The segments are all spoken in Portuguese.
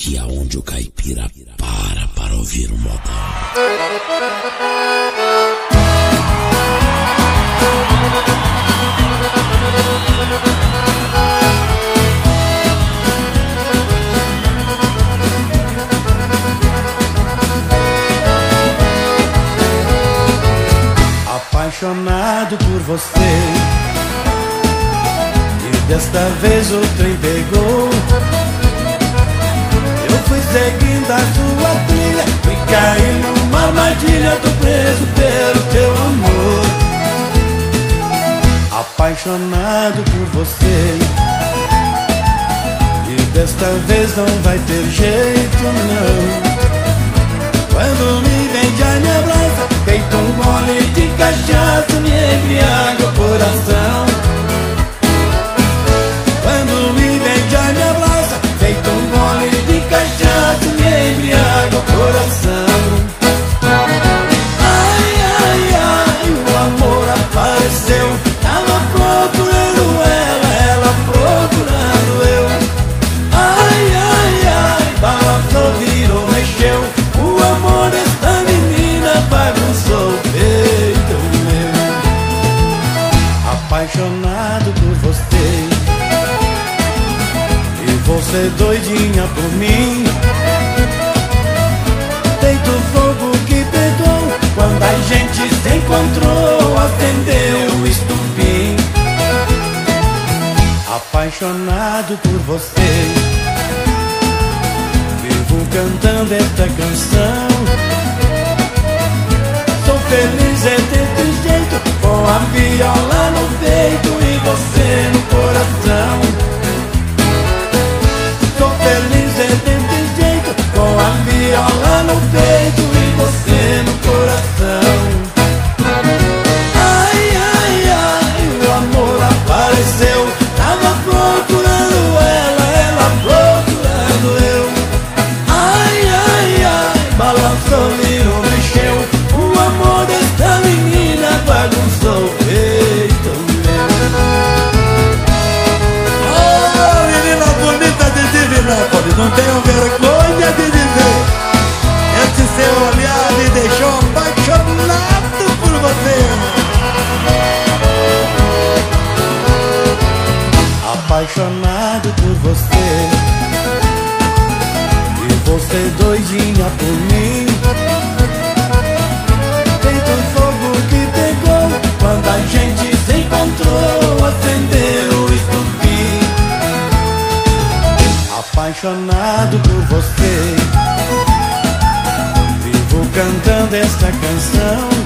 aqui aonde o caipira para para ouvir o modão. Apaixonado por você E desta vez o trem pegou fui seguindo a sua trilha Fui cair numa armadilha Tô preso pelo teu amor. Apaixonado por você. E desta vez não vai ter jeito não. Quando me vende a minha abraça Feito um gole de cachaça Me embriaga o coração. Quando me vende a minha abraça Apaixonado por você. E você doidinha por mim gente se encontrou Acendeu o estupim. Apaixonado por você. Vivo cantando esta canção. Sou feliz é desse jeito Com a viola no peito E você no coração. Sou feliz é desse jeito Com a viola no peito E não tenho vergonha de dizer. Esse seu olhar me deixou apaixonado por você. Apaixonado por você. E você doidinha por mim Apaixonado por você. Vivo cantando esta canção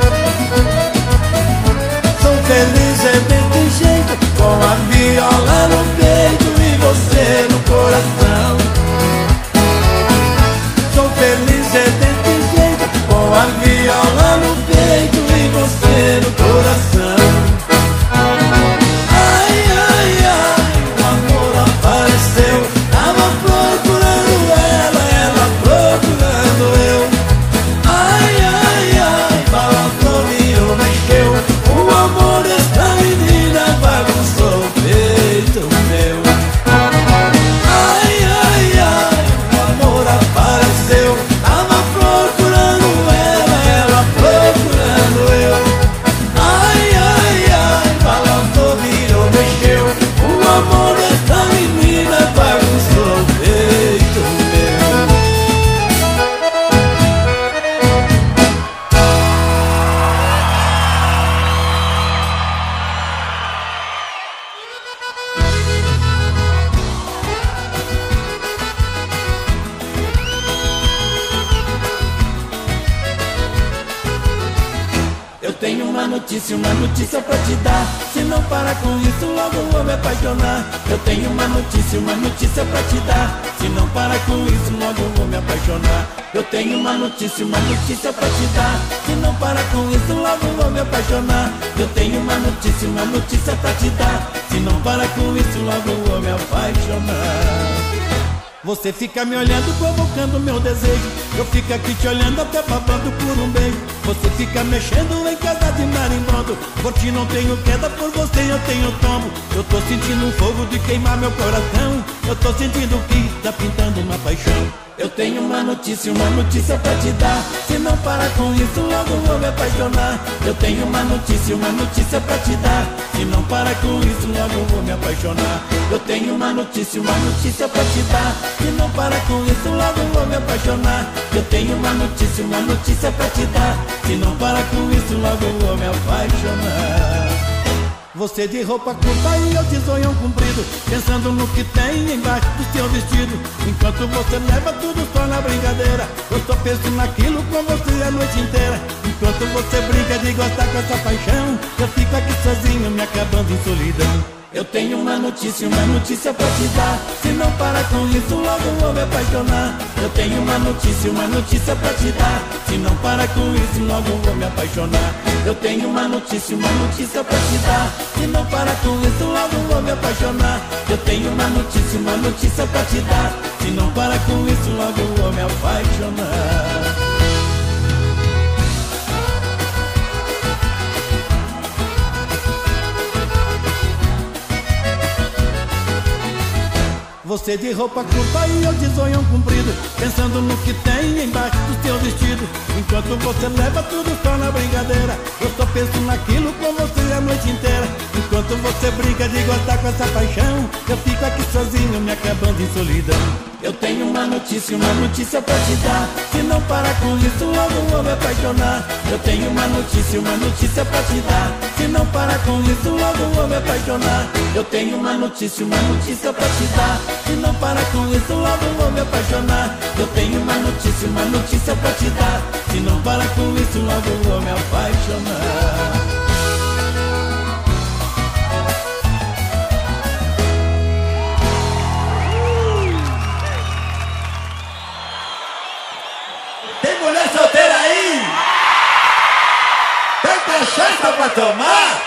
notícia, uma notícia pra te dar. Se não parar com isso, logo vou me apaixonar. Eu tenho uma notícia, uma notícia pra te dar. Se não parar com isso, logo vou me apaixonar. Você fica me olhando, provocando meu desejo. Eu fico aqui te olhando, até babando por um beijo. Você fica mexendo em casa de marimbondo. Por ti não tenho queda, por você eu tenho tombo. Eu tô sentindo um fogo de queimar meu coração. Eu tô sentindo que tá pintando uma paixão tenho uma notícia, uma notícia pra te dar. Se não parar com isso, logo vou me apaixonar. Eu tenho uma notícia, uma notícia pra te dar. Se não parar com isso, logo vou me apaixonar. Eu tenho uma notícia, uma notícia pra te dar. Se não parar com isso, logo vou me apaixonar. Eu tenho uma notícia, uma notícia pra te dar. Se não parar com isso, logo vou me apaixonar você de roupa curta e eu de zoião comprido Pensando no que tem embaixo do seu vestido. Enquanto você leva tudo só na brincadeira Eu só penso naquilo com você a noite inteira. Enquanto você brinca de gostar com essa paixão Eu fico aqui sozinho me acabando em solidão eu tenho uma notícia, uma notícia pra te dar. Se não parar com isso, logo vou me apaixonar. Eu tenho uma notícia, uma notícia pra te dar. Se não parar com isso, logo vou me apaixonar. Eu tenho uma notícia, uma notícia pra te dar. Se não parar com isso, logo vou me apaixonar. Eu tenho uma notícia, uma notícia pra te dar. Se não parar com isso, logo vou me apaixonar Você de roupa curta e eu de zoião comprido Pensando no que tem embaixo do seu vestido. Enquanto você leva tudo só na brincadeira Eu só penso naquilo com você a noite inteira. Enquanto você brinca de gostar com essa paixão Eu fico aqui sozinho me acabando em solidão eu tenho uma notícia, uma notícia pra te dar. Se não parar com isso, logo vou me apaixonar. Eu tenho uma notícia, uma notícia pra te dar. Se não parar com isso, logo vou me apaixonar. Eu tenho uma notícia, uma notícia pra te dar. Se não parar com isso, logo vou me apaixonar. Eu tenho uma notícia, uma notícia pra te dar. Se não parar com isso, logo vou me apaixonar cachaça pra tomar?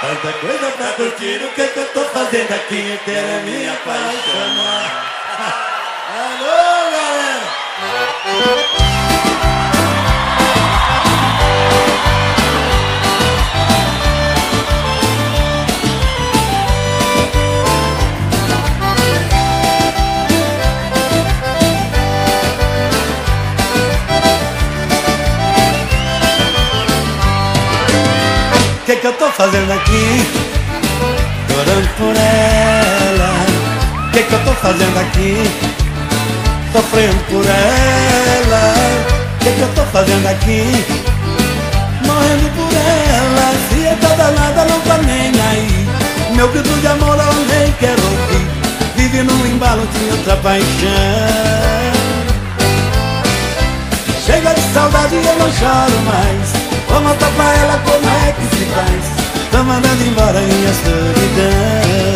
Tanta coisa pra curtir, o que, que eu tô fazendo aqui? Quero é me apaixonar. Alô, galera! Que que eu tô fazendo aqui? Chorando por ela. Que que eu tô fazendo aqui? Sofrendo por ela. Que que eu tô fazendo aqui? Morrendo por ela. Se é toda nada não tá nem aí. Meu grito de amor ela nem quer ouvir. Vive num embalo de outra paixão. Chega de saudade eu não choro mais Vou mostrar pra ela como é que se faz. Tô mandando embora minha solidão.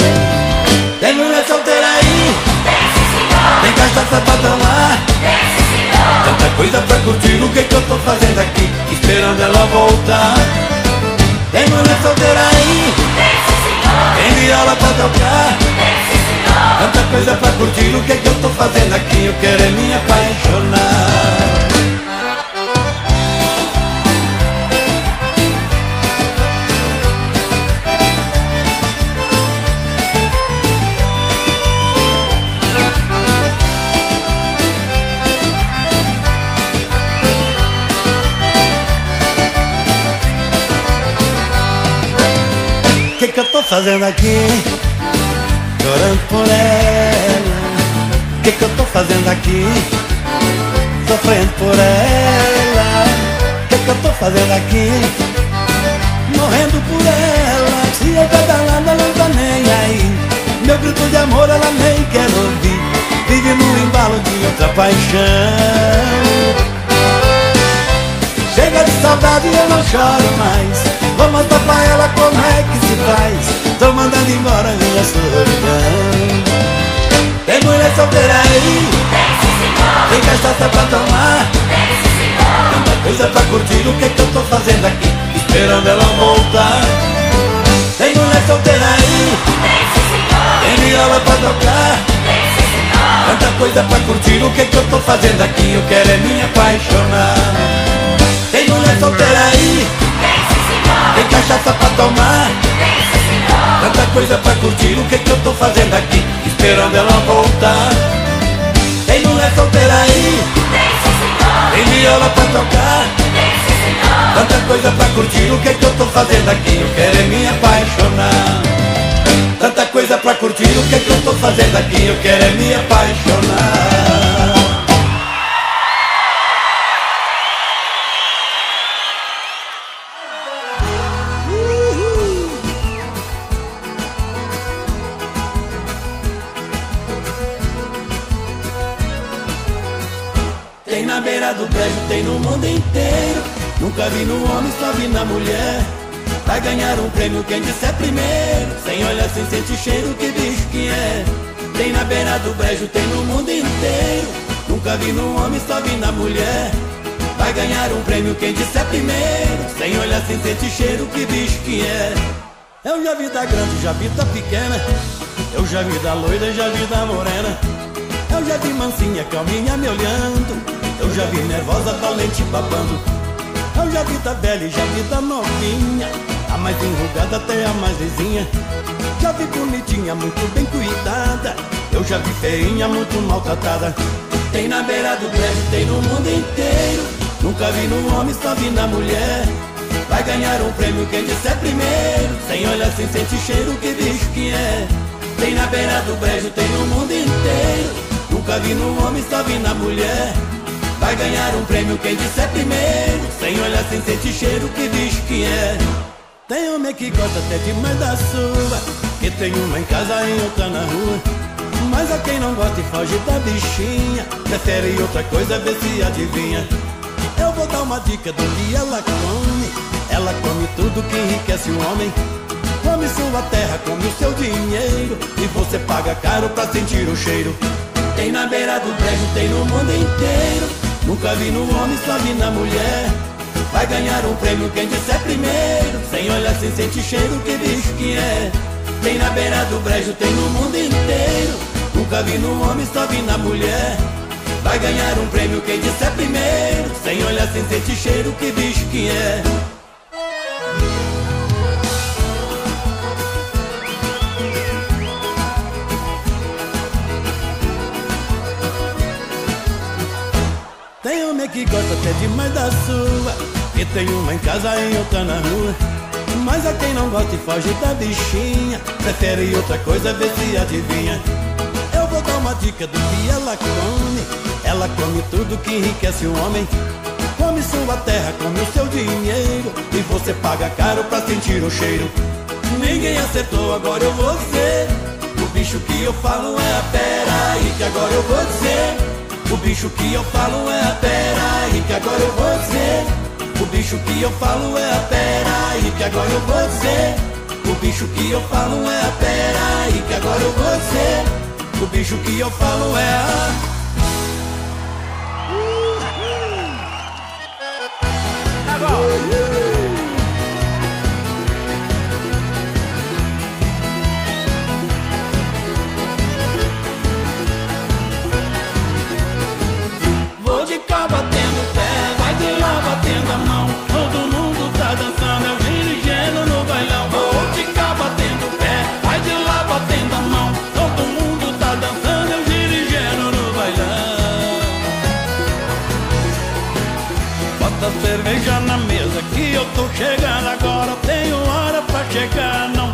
Tem mulher solteira aí? Tem cachaça pra tomar Tanta coisa pra curtir, o que que eu tô fazendo aqui? Esperando ela voltar. Tem mulher solteira aí? Tem viola pra tocar. Tanta coisa pra curtir, o que que eu tô fazendo aqui? Eu quero é me apaixonar fazendo aqui? Chorando por ela O que que eu tô fazendo aqui? Sofrendo por ela O que que eu tô fazendo aqui? Morrendo por ela Se eu pedalando ela não tá nem aí Meu grito de amor ela nem quer ouvir Vive no embalo de outra paixão Chega de saudade e eu não choro mais. Vou mostrar pra ela como é que se faz. Tô mandando embora minha solidão. Tem mulher solteira aí? Tem cachaça pra tomar. Tanta coisa pra curtir O que que eu tô fazendo aqui? Esperando ela voltar. Tem mulher solteira aí? Tem viola pra tocar. Tanta coisa pra curtir O que que eu tô fazendo aqui? Eu quero é me apaixonar mulher solteira aí. Tem cachaça pra tomar. Tanta coisa pra curtir, o que que eu tô fazendo aqui? Esperando ela voltar. Tem mulher solteira aí. Tem viola pra tocar. Tanta coisa pra curtir, o que que eu tô fazendo aqui? Eu quero é me apaixonar. Tanta coisa pra curtir, o que que eu tô fazendo aqui? Eu quero é me apaixonar Nunca vi no homem, só vi na mulher. Vai ganhar um prêmio quem disser primeiro? Sem olhar, sem sentir cheiro, que bicho que é. Tem na beira do brejo, tem no mundo inteiro. Nunca vi no homem, só vi na mulher. Vai ganhar um prêmio quem disser primeiro? Sem olhar, sem sentir cheiro, que bicho que é. Eu já vi da grande, já vi da pequena. Eu já vi da loira, já vi da morena. Eu já vi mansinha, calminha me olhando. Eu já vi nervosa, valente babando Já vi da velha e já vi da novinha? A mais enrugada até a mais lisinha. Já vi bonitinha, muito bem cuidada. Eu já vi feinha, muito maltratada. Tem na beira do brejo, tem no mundo inteiro. Nunca vi no homem, só vi na mulher. Vai ganhar um prêmio quem disser primeiro. Sem olhar, sem sentir cheiro, que bicho que é? Tem na beira do brejo, tem no mundo inteiro. Nunca vi no homem, só vi na mulher Vai ganhar um prêmio quem disser primeiro Sem olhar, sem sentir cheiro, que bicho que é. Tem homem que gosta até demais da sua Que tem uma em casa e outra na rua. Mas a quem não gosta e foge da bichinha Prefere outra coisa, vê se adivinha. Eu vou dar uma dica do que ela come. Ela come tudo que enriquece o homem. Come sua terra, come o seu dinheiro E você paga caro pra sentir o cheiro. Tem na beira do brejo, tem no mundo inteiro Nunca vi no homem, só vi na mulher. Vai ganhar um prêmio quem disser primeiro Sem olhar, sem sentir cheiro, que bicho que é. Tem na beira do brejo, tem no mundo inteiro. Nunca vi no homem, só vi na mulher. Vai ganhar um prêmio quem disser primeiro Sem olhar, sem sentir cheiro, que bicho que é que gosta até demais da sua. E tem uma em casa e outra na rua. Mas a quem não gosta e foge da bichinha Prefere outra coisa, vê se adivinha. Eu vou dar uma dica do que ela come. Ela come tudo que enriquece o homem. Come sua terra, come o seu dinheiro. E você paga caro pra sentir o cheiro. Ninguém acertou, agora eu vou dizer O bicho que eu falo é a pera E que agora eu vou dizer o bicho que eu falo é a pera e que agora eu vou dizer. O bicho que eu falo é a pera e que agora eu vou dizer. O bicho que eu falo é a pera e que agora eu vou dizer. O bicho que eu falo é a Agora. Tô chegando agora. Tenho hora pra chegar, não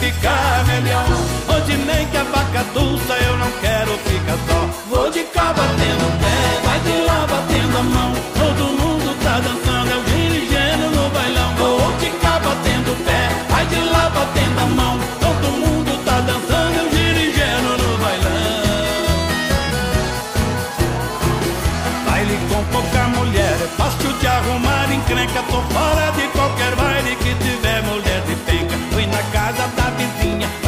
ficar melhor. Onde nem que a vaca tussa eu não quero ficar só. Vou de cá batendo o pé, vai de lá batendo a mão. Todo mundo tá dançando, é o gênio, no bailão. Vou de cá batendo o pé, vai de lá batendo a mão. Todo mundo tá dançando, é o dirigendo no bailão. Baile com pouca mulher, é fácil de arrumar encrenca. Tô fora de qualquer baile que tiver mulher de pé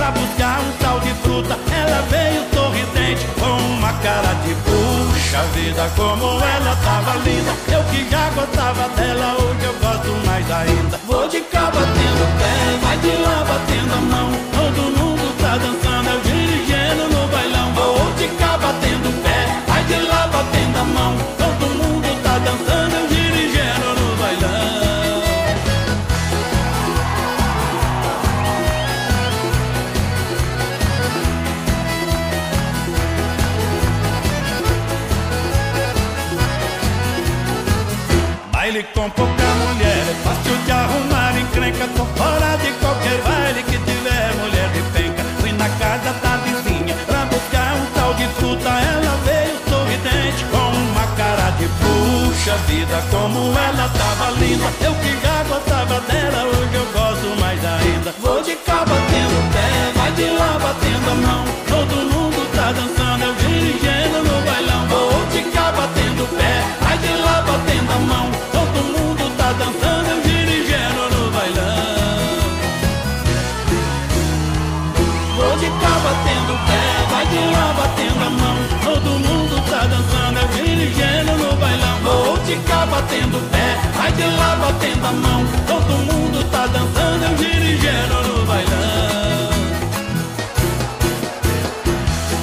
pra buscar um tal de fruta. Ela veio sorridente com uma cara de puxa vida. Como ela tava linda Eu que já gostava dela Hoje eu gosto mais ainda. Vou de cá batendo pé Vai de lá batendo a mão. Todo mundo tá dançando encrenca Tô fora de qualquer baile que tiver mulher de penca. Fui na casa da vizinha Pra buscar um tal de fruta. Ela veio sorridente Com uma cara de puxa vida Como ela tava linda. Eu que já gostava dela Hoje eu gosto mais ainda. Vou de cá batendo pé Vai de lá batendo a mão. Todo mundo de cá batendo pé Vai de lá batendo a mão. Todo mundo tá dançando Eu dirigindo no bailão.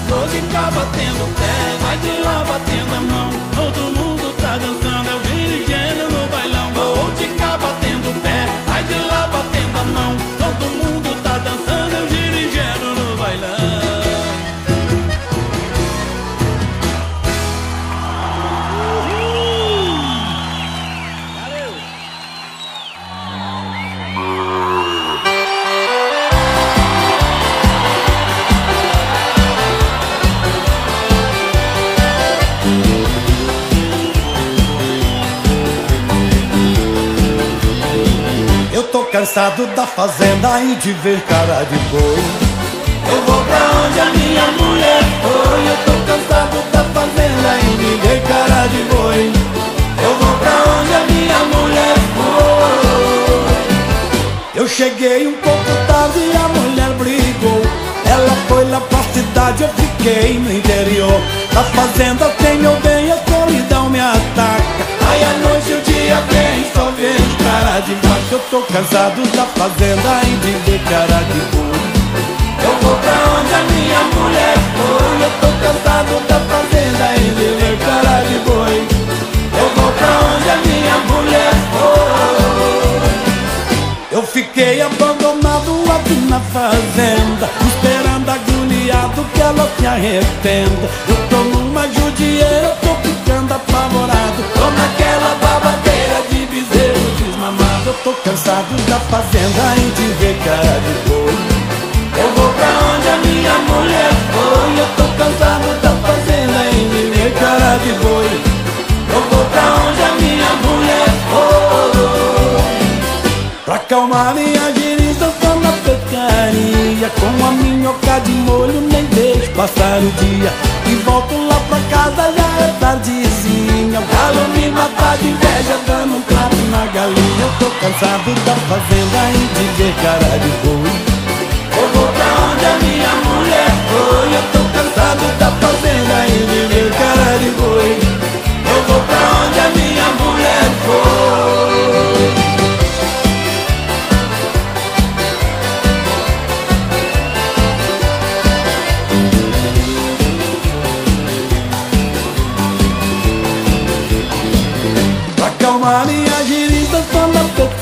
Vou de cá batendo pé, vai de lá batendo a mão. Todo mundo tá dançando, eu dirigindo no bailão. Vou de cá batendo pé, vai de lá batendo cansado da fazenda e de ver cara de boi. Eu vou pra onde a minha mulher foi. Eu tô cansado da fazenda e de ver cara de boi. Eu vou pra onde a minha mulher foi. Eu cheguei um pouco tarde e a mulher brigou. Ela foi lá pra cidade, eu fiquei no interior. Da fazenda tem ovelha, a solidão me ataca. Aí a noite o dia vem, só vejo cara de Mas eu tô cansado da fazenda e de ver cara de boi. Eu vou pra onde a minha mulher foi Eu tô cansado da fazenda e de ver cara de boi. Eu vou pra onde a minha mulher foi. Eu fiquei abandonado aqui na fazenda Esperando agoniado que ela se arrependa. Eu tô numa judieira, tô cansado da fazenda e de ver cara de boi. Eu vou pra onde a minha mulher foi. Eu tô cansado da fazenda e de ver cara de boi. Eu vou pra onde a minha mulher foi. Pra acalmar minha giriza, tô na pescaria Com a minhoca de molho, nem deixo passar o dia. E volto lá pra casa, já é tardezinha. O galo me de inveja, dando um trato na galinha. Eu tô cansado da fazenda e de ver cara de boi. Eu vou pra onde a minha mulher foi. Eu tô cansado da fazenda e de ver cara de boi. Eu vou pra onde a minha mulher foi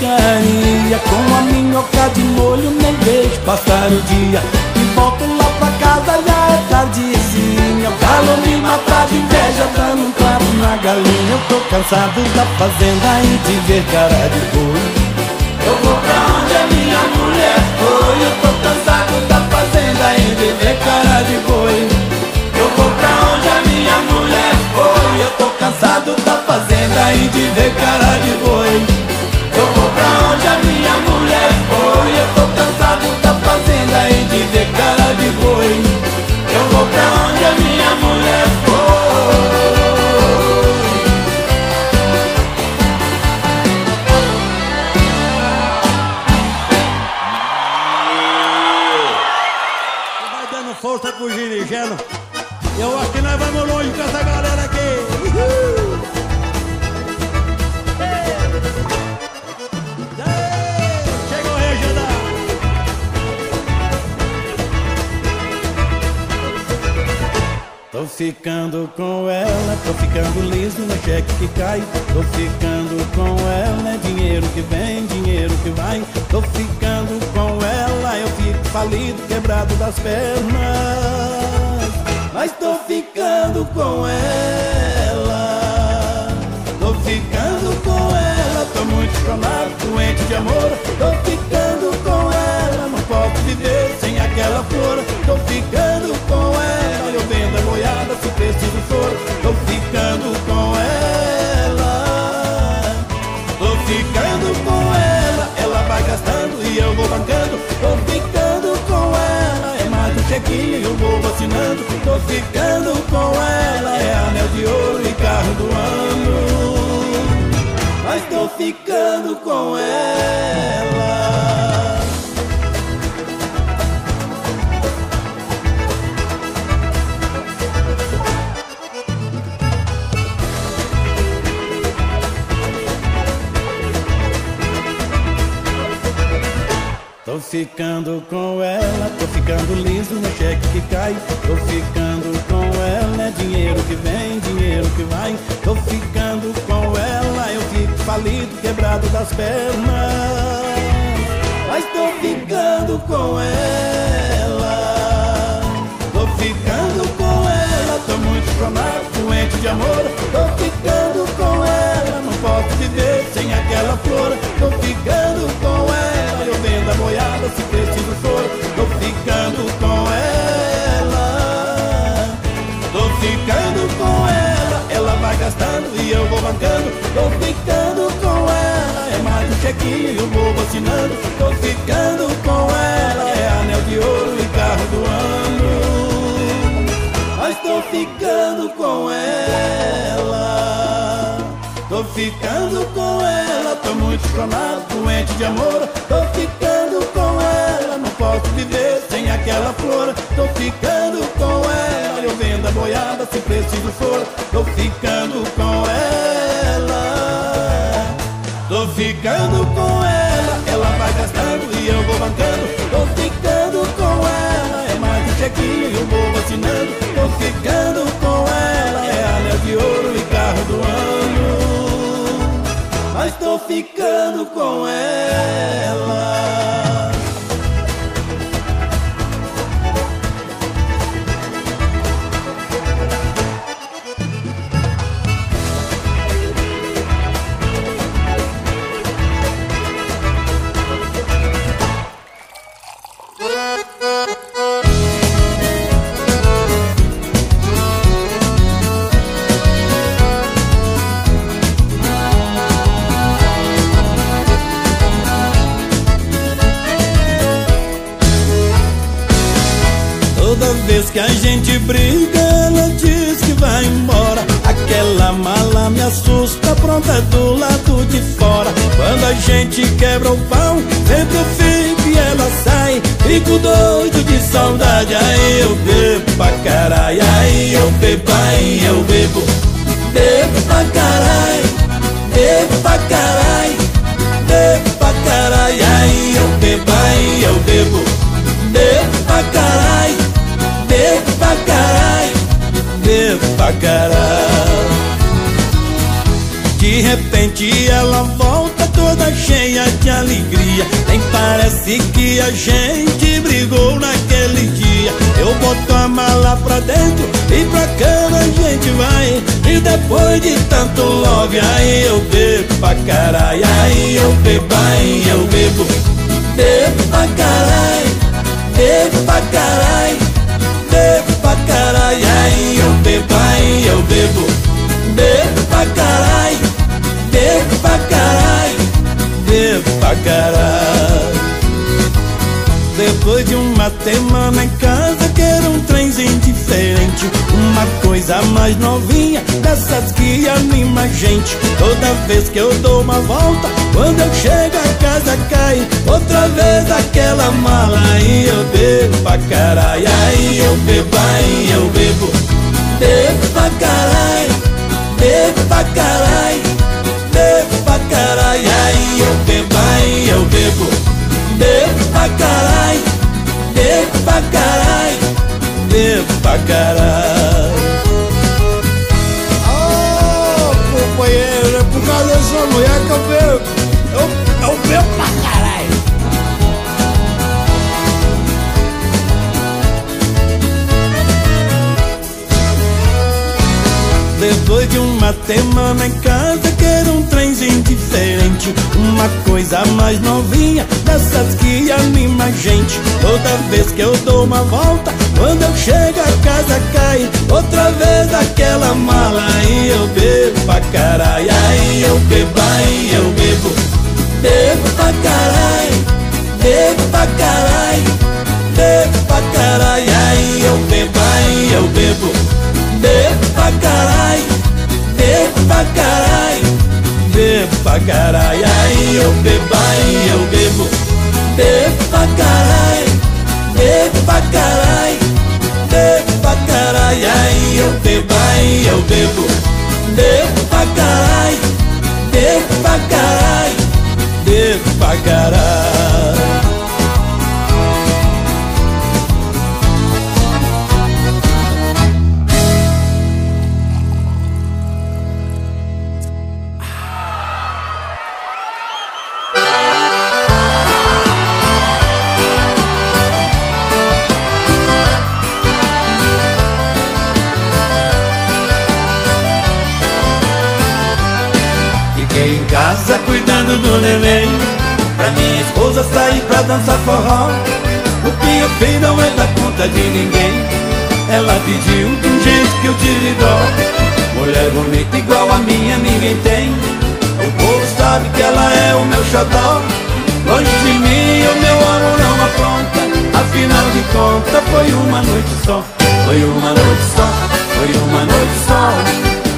Com a minhoca de molho, nem deixo passar o dia. E volto lá pra casa, já é tardezinha. O galo me mata de inveja, dando um trapo na galinha. Eu tô cansado da fazenda e de ver cara de boi. Eu vou pra onde a minha mulher foi. Eu tô cansado da fazenda e de ver cara de boi. Eu vou pra onde a minha mulher foi. Eu tô cansado da fazenda e de ver cara de boi ficando com ela, tô ficando liso no cheque que cai. Tô ficando com ela, é dinheiro que vem, dinheiro que vai. Tô ficando com ela, eu fico falido, quebrado das pernas. Mas tô ficando com ela, tô ficando com ela, tô muito chonado, doente de amor. Tô ficando com ela, não posso viver sem aquela flor. Tô ficando com e eu vou vacinando. Tô ficando com ela, é anel de ouro e carro do ano. Mas tô ficando com ela. Ficando com ela, tô ficando liso no cheque que cai. Tô ficando com ela, é dinheiro que vem, dinheiro que vai. Tô ficando com ela, eu fico falido, quebrado das pernas. Mas tô ficando com ela, tô ficando com ela, tô muito chonado, doente de amor. Tô ficando com ela, não posso viver sem aquela flor. Tô ficando com ela, eu vendo a boiada se preciso for. Tô ficando com ela, tô ficando com ela, ela vai gastando e eu vou bancando. Tô ficando com ela, é mais um chequinho e eu vou vacinando. Tô ficando com ela, é anel de ouro e carro do ano. Mas tô ficando com ela. Tô ficando com ela, tô muito chonado, doente de amor. Tô ficando posso viver sem aquela flor. Tô ficando com ela, eu vendo a boiada se preciso for. Tô ficando com ela, tô ficando com ela. Ela vai gastando e eu vou bancando. Tô ficando com ela, é mais um chequinho e eu vou vacinando. Tô ficando com ela, é anel de ouro e carro do ano. Mas tô ficando com ela. Gente briga, ela diz que vai embora. Aquela mala me assusta, pronta do lado de fora. Quando a gente quebra o pau, sempre eu fico e ela sai. Fico doido de saudade, aí eu bebo pra caralho. Aí eu bebo, aí eu bebo. Bebo pra caralho, bebo pra caralho. Caralho De repente ela volta toda cheia de alegria. Nem parece que a gente brigou naquele dia. Eu boto a mala pra dentro e pra cama a gente vai. E depois de tanto love aí eu bebo pra caralho Aí eu bebo, aí eu bebo. Bebo pra caralho, bebo pra caralho caralho, aí eu bebo, aí eu bebo, bebo pra caralho, bebo pra caralho, bebo pra caralho. Depois de uma semana em casa, quero um trenzinho diferente, uma coisa mais novinha, dessas que anima a gente. Toda vez que eu dou uma volta, quando eu chego a casa cai Outra vez aquela mala. E eu bebo pra caralho Aí eu bebo, aí eu bebo, bebo pra caralho Bebo pra caralho, bebo pra caralho Aí eu bebo, aí eu bebo, bebo pra caralho. Ô, companheiro, é por causa dessa mulher que eu bebo. Eu, eu bebo pra caralho. Depois de uma semana em casa Quero um trenzinho diferente Uma coisa mais novinha Dessas que anima a gente. Toda vez que eu dou uma volta Quando eu chego a casa cai. Outra vez aquela mala Aí eu bebo pra caralho Aí eu bebo, aí eu bebo. Bebo pra caralho Bebo pra caralho Bebo pra caralho Aí eu bebo, aí eu bebo. Bebo pra caralho, bebo pra caralho, bebo pra caralho. Aí eu bebo, aí eu bebo, bebo pra caralho, bebo pra caralho, bebo pra caralho. Aí eu bebo, aí eu bebo, bebo pra caralho, bebo pra caralho, bebo pra caralho. Cuidando do neném. Pra minha esposa sair pra dançar forró. O que eu fiz não é da conta de ninguém. Ela pediu de um jeito que eu tive dó. Mulher bonita igual a minha ninguém tem. O povo sabe que ela é o meu xodó. Longe de mim o meu amor não apronta Afinal de contas foi uma noite só. Foi uma noite só, foi uma noite só.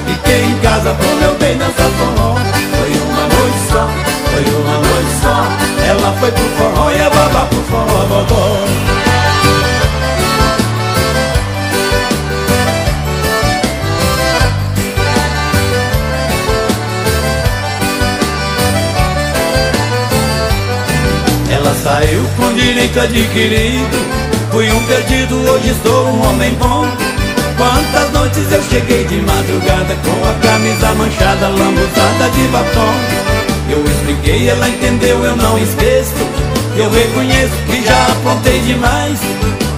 Fiquei em casa pro meu bem dançar forró só, foi uma noite só. Ela foi pro forró e a babá pro forró bodó Ela saiu com direito adquirido. Fui um perdido, hoje sou um homem bom. Quantas noites eu cheguei de madrugada Com a camisa manchada, lambuzada de batom Eu expliquei, ela entendeu, eu não esqueço. Eu reconheço que já aprontei demais.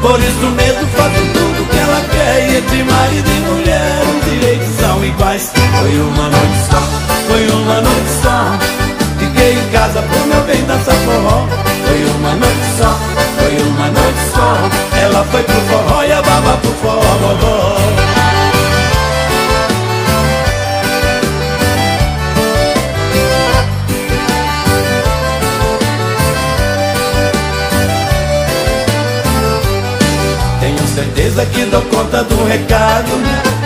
Por isso mesmo faço tudo que ela quer E entre marido e mulher os direitos são iguais. Foi uma noite só, foi uma noite só. Fiquei em casa pro meu bem dançar forró. Foi uma noite só, foi uma noite só. Ela foi pro forró e a baba pro forró certeza que dou conta do recado.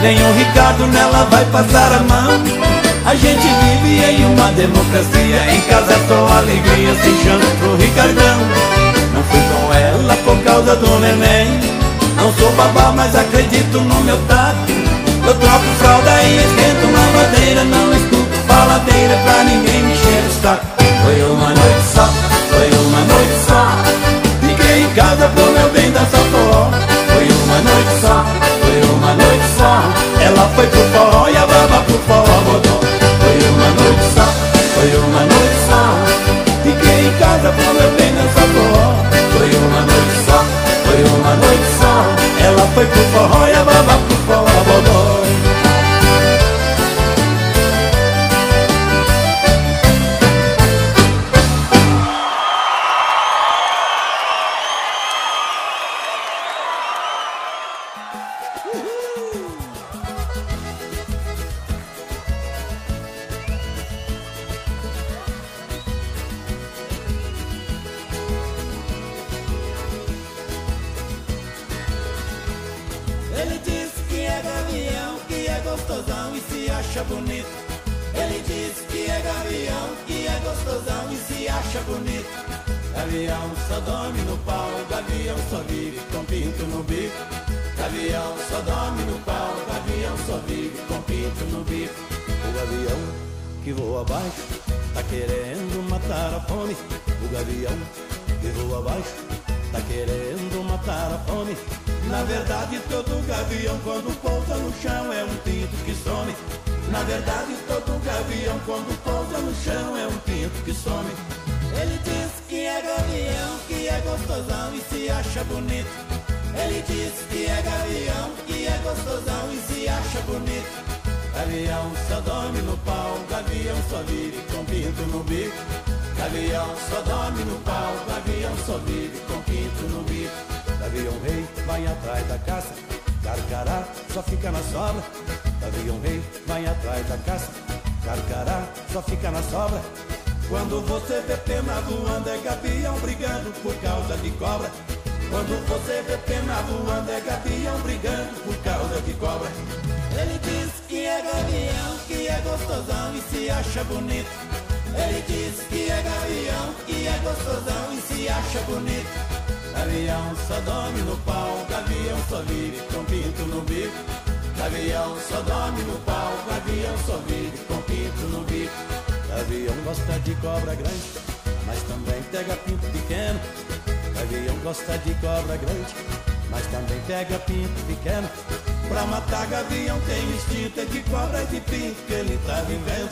Nenhum Ricardo nela vai passar a mão. A gente vive em uma democracia Em casa é só alegria, sem chance pro Ricardão. Não fui com ela por causa do neném. Não sou babá, mas acredito no meu tato. Eu troco fralda e esquento uma madeira Não escuto faladeira pra ninguém me encher o saco. Foi uma noite só, foi uma noite só. Fiquei em casa pro meu bem dançar foi pro forró e a baba pro forró bodó Foi uma noite só, foi uma noite só. Fiquei em casa pro meu bem dançar forró. Foi uma noite só, foi uma noite só. Ela foi pro forró e a só dorme no pau, gavião só vive com pinto no bico. O gavião que voa abaixo tá querendo matar a fome. O gavião que voa abaixo tá querendo matar a fome. Na verdade, todo gavião quando pousa no chão é um pinto que some. Na verdade, todo gavião quando pousa no chão é um pinto que some. Ele diz que é gavião, que é gostosão e se acha bonito. Ele diz que é gavião, que é gostosão e se acha bonito. Gavião só dorme no pau, gavião só vive com pinto no bico. Gavião só dorme no pau, gavião só vive com pinto no bico. Gavião rei vai atrás da caça, carcará só fica na sobra. Gavião rei vai atrás da caça, carcará só fica na sobra. Quando você vê pena voando é gavião brigando por causa de cobra. Quando você vê pena voando é gavião brigando por causa de cobra. Ele diz que é gavião, que é gostosão e se acha bonito. Ele diz que é gavião, que é gostosão e se acha bonito. Gavião só dorme no pau, gavião só vive com pinto no bico. Gavião só dorme no pau, gavião só vive com pinto no bico. Gavião gosta de cobra grande, mas também pega pinto pequeno. Gavião gosta de cobra grande, mas também pega pinto pequeno. Pra matar gavião tem instinto, é de cobra e de pinto que ele tá vivendo.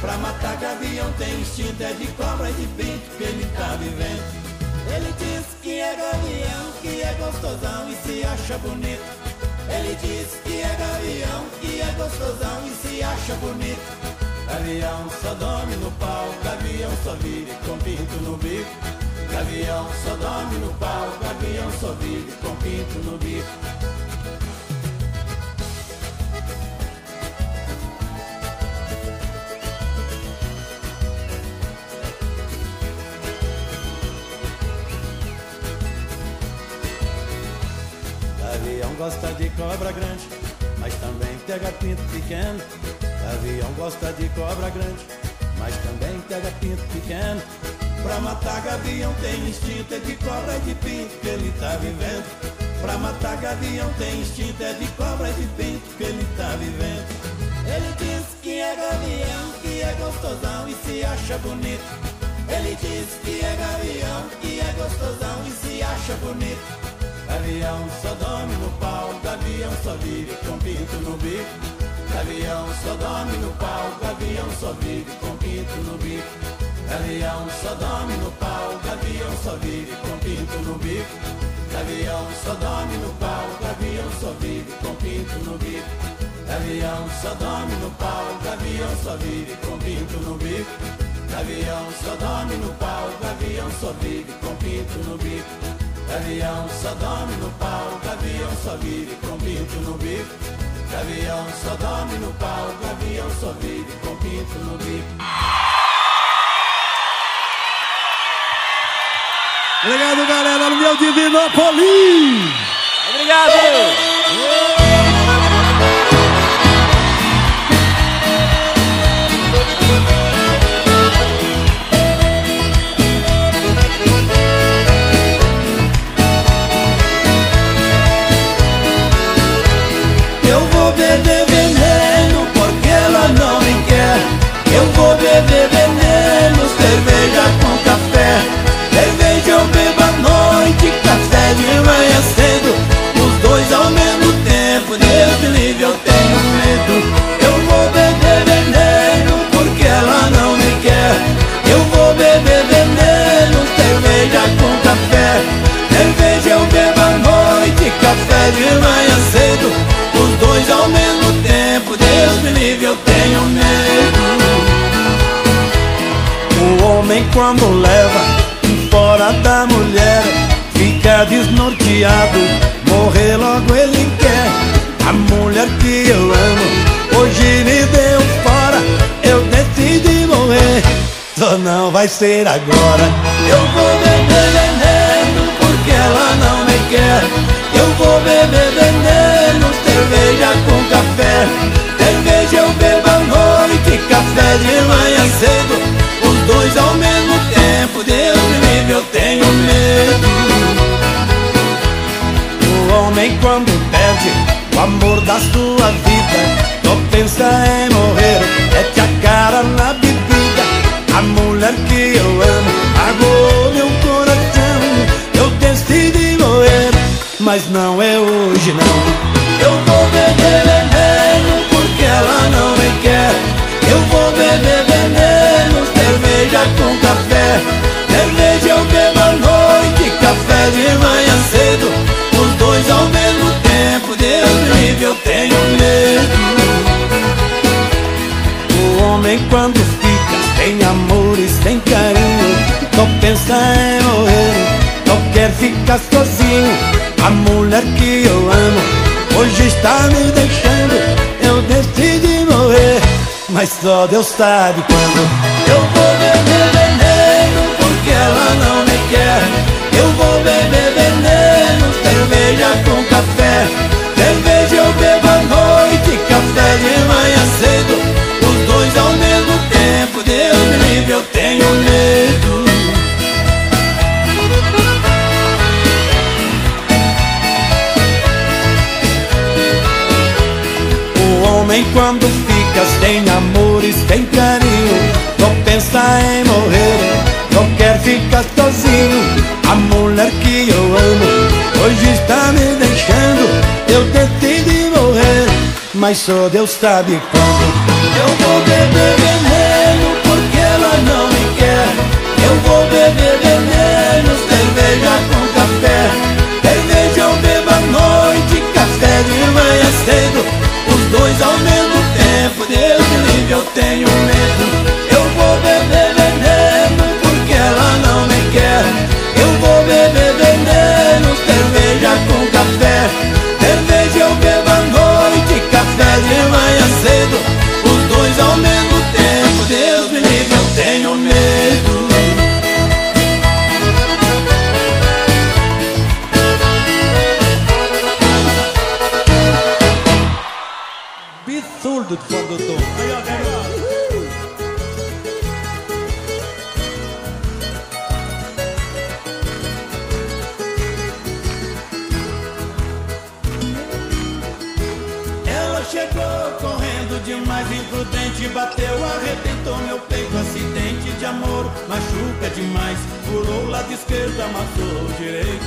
Pra matar gavião tem instinto, é de cobra e de pinto que ele tá vivendo. Ele diz que é gavião, que é gostosão e se acha bonito. Ele diz que é gavião, que é gostosão e se acha bonito. Gavião só dorme no pau, gavião só vive com pinto no bico. Gavião só dorme no pau, gavião só vive com pinto no bico. Gavião gosta de cobra grande, mas também pega pinto pequeno. Gavião gosta de cobra grande, mas também pega pinto pequeno. Pra matar gavião tem instinto, é de cobra e de pinto que ele tá vivendo. Pra matar gavião tem instinto, é de cobra e de pinto que ele tá vivendo. Ele diz que é gavião, que é gostosão e se acha bonito. Ele diz que é gavião, que é gostosão e se acha bonito. Gavião só dorme no pau, gavião só vive com pinto no bico. Gavião só dorme no pau, gavião só vive com pinto no bico. Gavião só dorme no pau, gavião só vive com pinto no bico. Gavião só dorme no pau, gavião só vive com pinto no bico. Gavião só dorme no pau, gavião só vive com pinto no bico. Gavião só dorme no pau, gavião só vive com pinto no bico. Gavião só dorme no pau, gavião só vive com pinto no bico. Gavião só dorme no pau, gavião só vive com pinto no bico. Obrigado, galera, no meu Divinópolis! Obrigado! Quando leva fora da mulher Fica desnorteado, morrer logo ele quer. A mulher que eu amo, hoje me deu fora Eu decidi morrer, só não vai ser agora. Eu vou beber veneno porque ela não me quer. Eu vou beber veneno, cerveja com café. Cerveja eu bebo à noite, café de manhã cedo tenho medo O homem quando perde o amor da sua vida Só pensa em morrer, mete a cara na bebida A mulher que eu amo, agora meu coração Eu decidi morrer, mas não é hoje não. Eu vou beber veneno porque ela não me quer. Eu vou beber veneno, cerveja com café. Café de manhã cedo. Os dois ao mesmo tempo, Deus me livre, eu tenho medo. O homem quando fica tem amores, tem carinho, só pensa em morrer. Não quer ficar sozinho A mulher que eu amo Hoje está me deixando Eu decidi morrer Mas só Deus sabe quando Eu vou beber Eu vou beber veneno Cerveja com café mas só Deus sabe quando. Eu vou beber veneno porque ela não me quer. Eu vou beber veneno, cerveja com café. Cerveja eu bebo à noite, café de manhã cedo. Dois ao mesmo tempo Deus me livre, eu tenho medo amassou direito.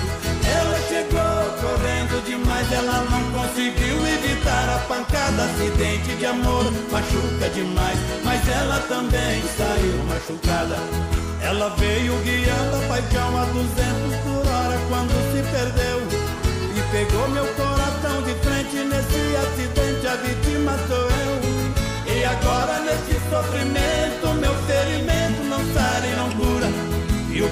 Ela chegou correndo demais, ela não conseguiu evitar a pancada. Acidente de amor machuca demais, mas ela também saiu machucada. Ela veio guiando a paixão a 200 por hora quando se perdeu. E pegou meu coração de frente nesse acidente, a vítima sou eu. E agora nesse sofrimento, meu ferimento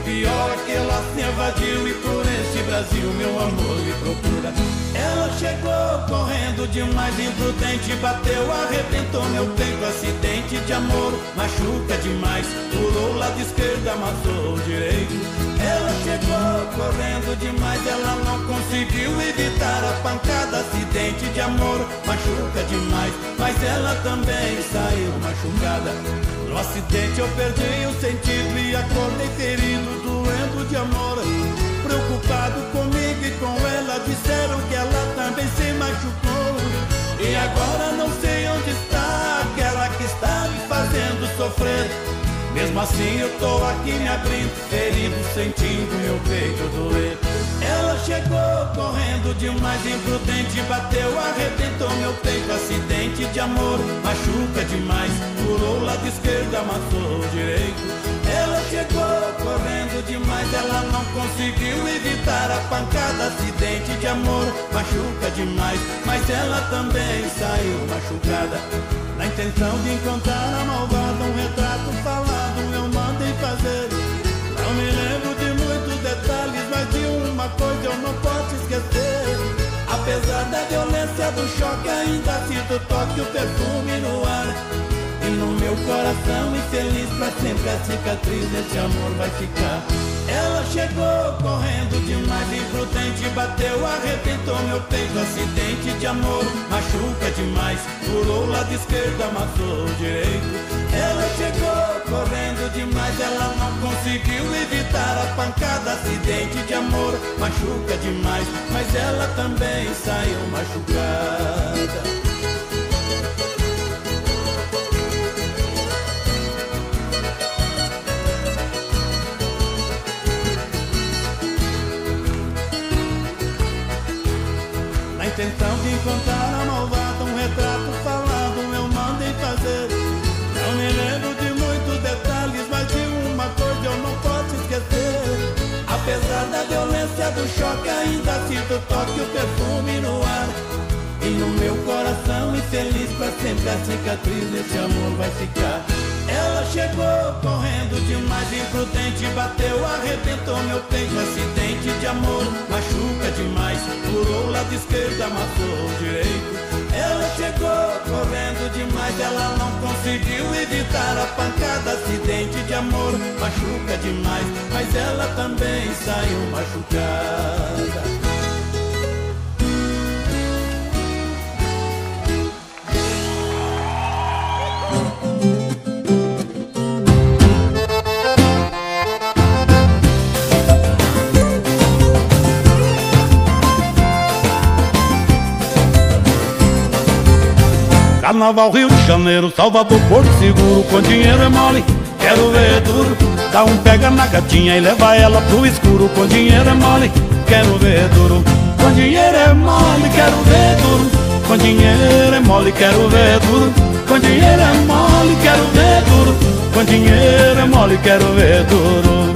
pior que ela se evadiu e por esse Brasil meu amor me procura. Ela chegou correndo demais, imprudente, bateu, arrebentou meu peito, acidente de amor, machuca demais, pulou o lado esquerdo, amassou o direito. Ela chegou correndo demais, ela não conseguiu evitar a pancada, acidente de amor, machuca demais, mas ela também saiu machucada. No acidente eu perdi o sentido e acordei ferido, doendo de amor. Preocupado comigo e com ela, disseram que ela também se machucou. E agora não sei onde está aquela que está me fazendo sofrer. Mesmo assim eu tô aqui me abrindo, ferido, sentindo meu peito doer. Ela chegou correndo demais, imprudente, bateu, arrebentou meu peito, acidente de amor, machuca demais, pulou o lado esquerdo, amassou direito. Ela chegou correndo demais, ela não conseguiu evitar a pancada, acidente de amor, machuca demais, mas ela também saiu machucada. Na intenção de encontrar a malvada, um retrato falado eu mandei fazer. Não me lembro de muitos detalhes, mas de uma coisa eu não posso esquecer. Apesar da violência do choque, ainda sinto toque o perfume no ar. E no meu coração infeliz pra sempre a cicatriz desse amor vai ficar. Ela chegou correndo demais, imprudente Bateu, arrebentou meu peito, acidente de amor Machuca demais, furou o lado esquerdo, amassou o direito. Ela chegou correndo demais, ela não conseguiu evitar a pancada Acidente de amor, machuca demais Mas ela também saiu machucada tentando encontrar a malvada, um retrato falado eu mandei fazer. Não me lembro de muitos detalhes, mas de uma coisa eu não posso esquecer. Apesar da violência do choque, ainda sinto o toque, o perfume no ar. E no meu coração infeliz, pra sempre a cicatriz desse amor vai ficar. Ela chegou correndo demais, imprudente Bateu, arrebentou meu peito Acidente de amor, machuca demais Furou o lado esquerdo, amassou o direito ela chegou correndo demais, ela não conseguiu evitar a pancada. Acidente de amor machuca demais, mas ela também saiu machucada. Carnaval Rio de Janeiro, Salvador, Porto Seguro Com dinheiro é mole, quero ver duro. Dá um pega na gatinha e leva ela pro escuro Com dinheiro é mole, quero ver duro. Com dinheiro é mole, quero ver duro. Com dinheiro é mole, quero ver duro. Com dinheiro é mole, quero ver duro. Com dinheiro é mole, quero ver duro.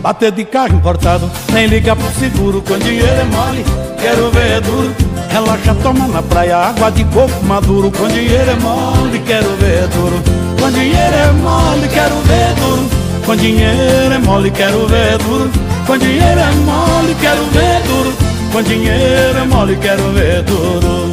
Bater de carro importado, nem liga pro seguro Com dinheiro é mole, quero ver duro Relaxa, toma na praia, água de coco maduro. Com dinheiro é mole, quero ver duro. Com dinheiro é mole, quero ver duro. Com dinheiro é mole, quero ver duro. Com dinheiro é mole, quero ver duro. Com dinheiro é mole, quero ver duro.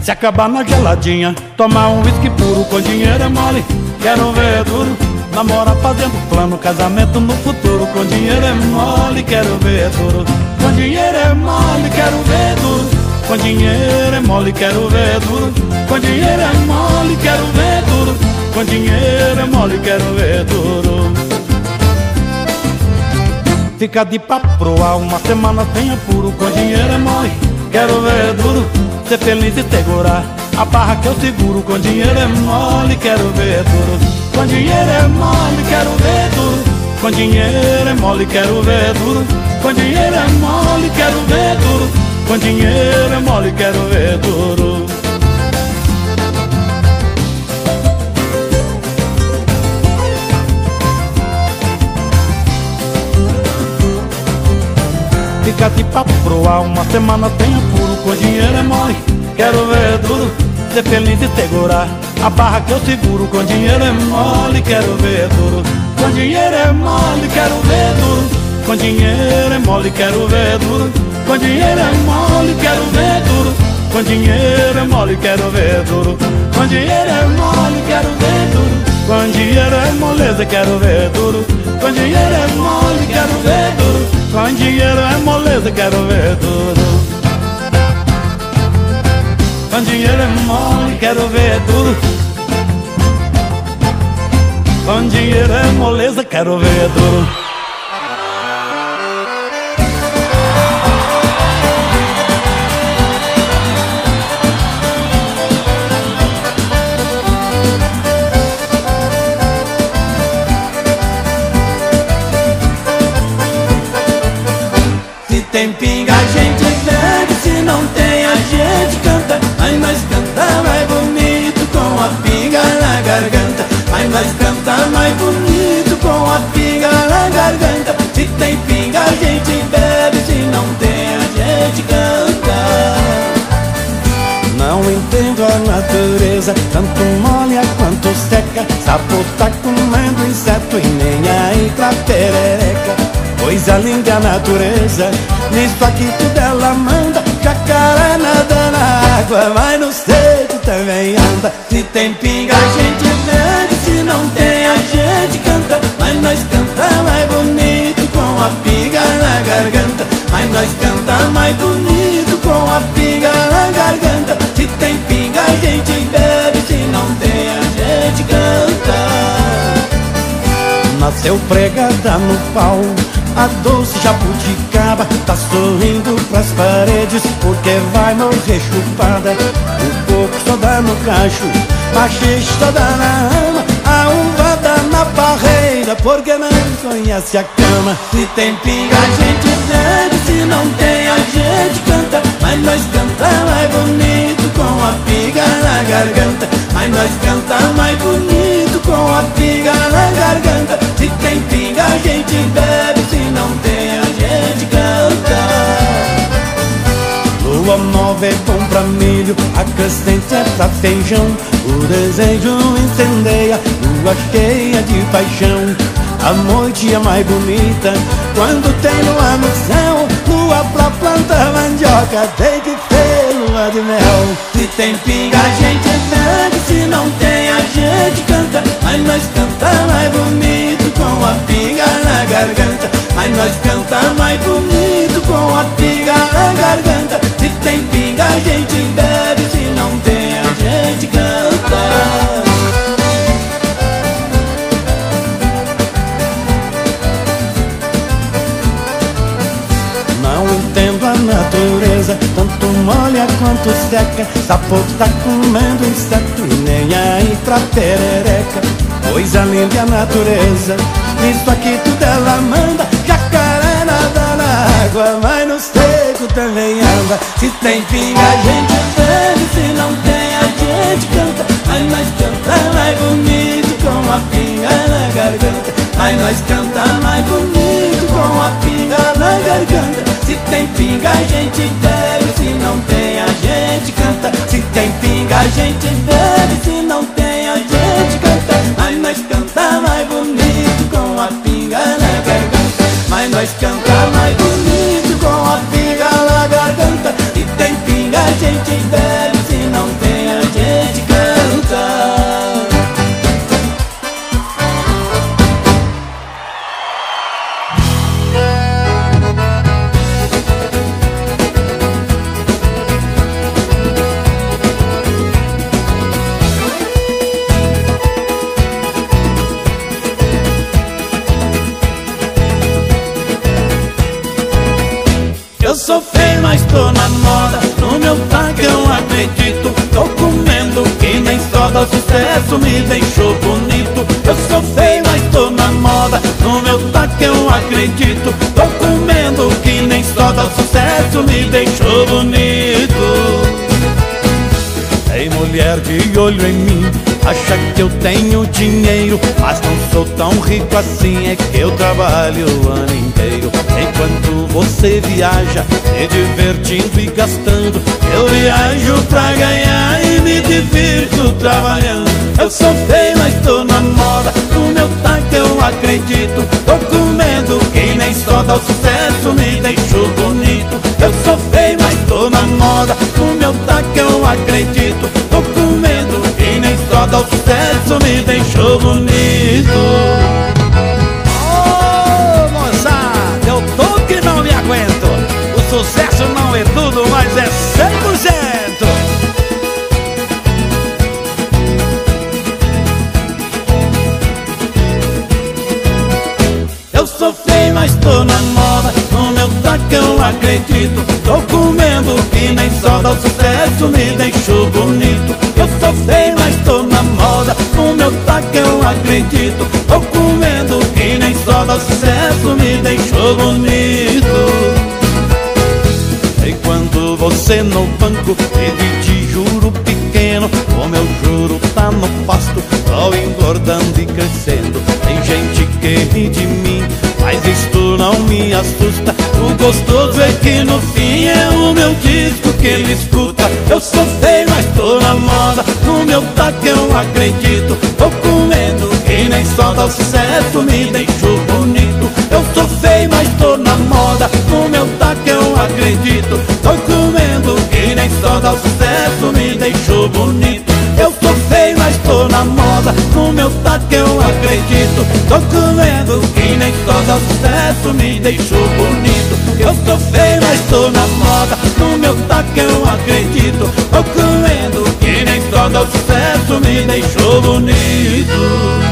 Se acabar na geladinha, tomar um whisky puro. Com dinheiro é mole, quero ver duro. Namora fazendo plano, casamento no futuro. Com dinheiro é mole, quero ver duro com dinheiro é mole, quero ver duro. Com dinheiro é mole, quero ver duro. Com dinheiro é mole, quero ver duro. Com dinheiro é mole, quero ver duro. Fica de papo pro uma semana sem apuro. Com dinheiro é mole, quero ver duro. Ser feliz e segurar a barra que eu seguro. Com dinheiro é mole, quero ver duro. Com dinheiro é mole, quero ver duro. Com dinheiro é mole, quero ver duro. Com dinheiro é mole, quero ver duro. Com dinheiro é mole, quero ver duro. Fica de papo pro ar, uma semana tem apuro. Com dinheiro é mole, quero ver duro. Ser feliz e segurar a barra que eu seguro. Com dinheiro é mole, quero ver duro. Com dinheiro é mole, quero ver duro. Com dinheiro é mole, quero ver duro. Com dinheiro é mole, quero ver duro. Com dinheiro é mole, quero ver duro. Com dinheiro é mole, quero ver duro. Com dinheiro é moleza, quero ver duro. Com dinheiro é mole, quero ver duro. Com dinheiro é moleza, quero ver duro. Com dinheiro é mole, quero ver duro. Com dinheiro é moleza, quero ver duro. tem pinga a gente bebe, se não tem a gente canta Mas nós canta garganta. Se tem pinga a gente bebe, se não tem a gente canta. Não entendo a natureza, tanto molha quanto seca. Sapo tá comendo inseto e nem aí pra perereca. Coisa linda a natureza. Nisso aqui tudo ela manda. Jacaré nada na água Mas no seco também anda. Se tem pinga a gente bebe. Se não tem a pinga na garganta. Mas nós canta mais bonito Com a pinga na garganta. Se tem pinga a gente bebe Se não tem a gente canta. Nasceu pregada no pau a doce jabuticaba tá sorrindo pras paredes Porque vai morrer chupada. O coco só dá no cacho Machixe só dá na porque não conhece a cama. Se tem pinga a gente bebe, se não tem a gente canta. Mas nós canta mais é bonito com a pinga na garganta. Mas nós canta mais é bonito com a pinga na garganta. Se tem pinga a gente bebe, se não tem a gente canta. Lua nova é bom pra milho, a crescente é pra feijão. O desejo incendeia lua cheia de paixão. A noite é mais bonita quando tem lua no céu. Lua pra plantar mandioca, tem que ter lua de mel. Se tem pinga a gente bebe, se não tem a gente canta. Mas nós canta mais bonito com a pinga na garganta. Mas nós canta mais bonito com a pinga na garganta. Se tem pinga a gente bebe, quanto seca. Sapo tá comendo inseto e nem aí pra perereca. Coisa linda a natureza, isso aqui tudo ela manda. Jacaré nada na água, mas no seco também anda. Se tem pinga a gente bebe, se não tem a gente canta. Mas nós canta mais bonito com a pinga na garganta. Mas nós canta mais bonito com a pinga na garganta. Se tem pinga a gente bebe, se não tem a tem pinga a gente bebe, se não tem a gente canta. Mas nós canta mais bonito com a pinga na garganta. Mas nós canta tô na moda No meu taco eu acredito. Tô comendo que nem soda O sucesso me deixou bonito. Eu sou feio, mas tô na moda No meu taco eu acredito. Tô comendo que nem soda O sucesso me deixou bonito. Tem mulher de olho em mim, acha que eu tenho dinheiro, mas não sou tão rico assim, é que eu trabalho o ano inteiro. Enquanto você viaja, se divertindo e gastando, eu viajo pra ganhar e me divirto trabalhando. Eu sou feio, mas tô na moda. No meu taco eu acredito. Tô comendo que nem soda O sucesso me deixou bonito. Eu sou feio, mas tô na moda. No meu taco eu acredito. Tô comendo que nem soda O sucesso me deixou bonito acredito. Tô comendo que nem soda O sucesso me deixou bonito. Eu sou feio, mas tô na moda. No meu taco eu acredito. Tô comendo que nem soda O sucesso me deixou bonito. E quando você no banco pede de juro pequeno, o meu juro tá no pasto, tô engordando e crescendo. Tem gente que ri de mim, não me assusta. O gostoso é que no fim é o meu disco que ele escuta. Eu sou feio, mas tô na moda. No meu taco eu acredito. Tô comendo que nem soda O sucesso me deixou bonito. Eu sou feio, mas tô na moda. No meu taco eu acredito. Tô comendo que nem soda O sucesso me deixou bonito. Eu sou feio, mas tô na moda No meu taco eu acredito. Tô comendo que nem soda O sucesso me deixou bonito. Eu sou feio, mas tô na moda No meu taco eu acredito. Tô comendo que nem soda O sucesso me deixou bonito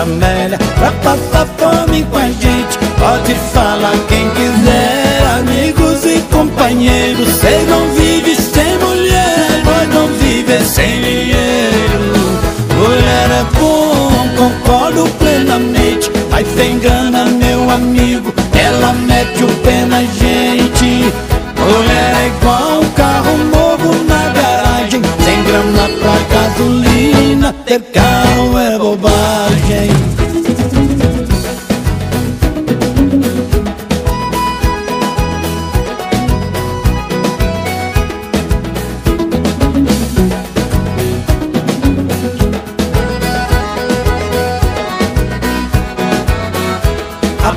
Amélia pra passar fome com a gente. Pode falar quem quiser, amigos e companheiros. Cês não vive sem mulher, nós não vive sem dinheiro. Mulher é bom, concordo plenamente. Mas se engana, meu amigo, ela mete o pé na gente. Mulher é igual um carro novo na garagem. Sem grana pra gasolina, ter carro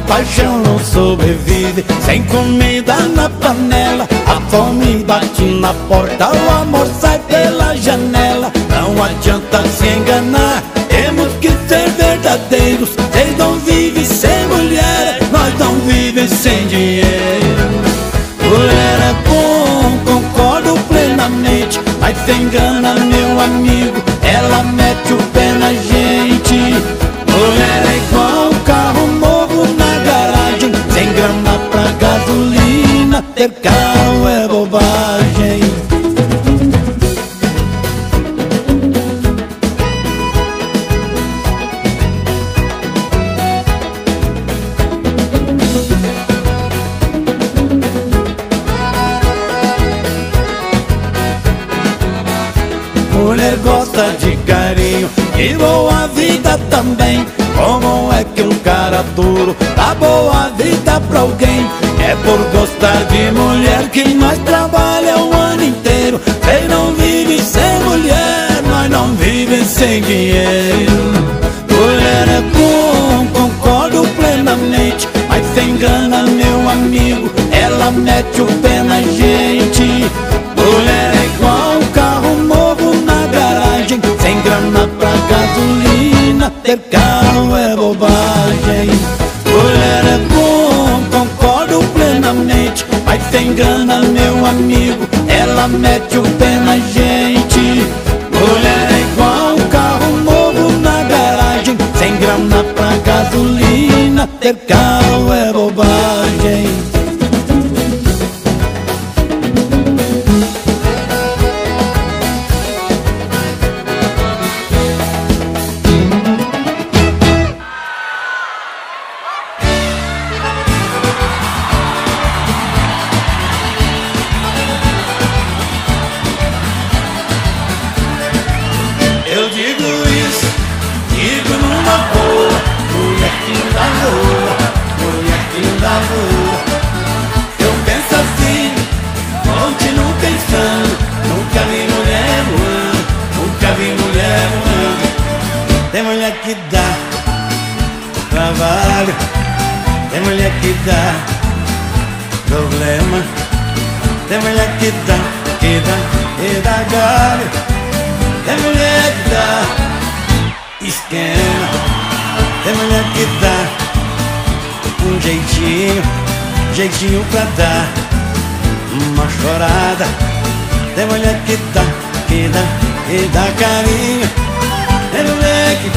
paixão não sobrevive. Sem comida na panela A fome bate na porta O amor sai pela janela. Não adianta se enganar Temos que ser verdadeiros. Vocês não vivem sem mulher Nós não vivem sem dinheiro. Mulher é bom, concordo plenamente Mas se engana meu amigo gasolina Ter mete o pé na gente. Mulher é igual carro novo na garagem. Sem grana pra gasolina, ter carro é bobagem. Mulher é bom, concordo plenamente. Mas se engana meu amigo, ela mete o pé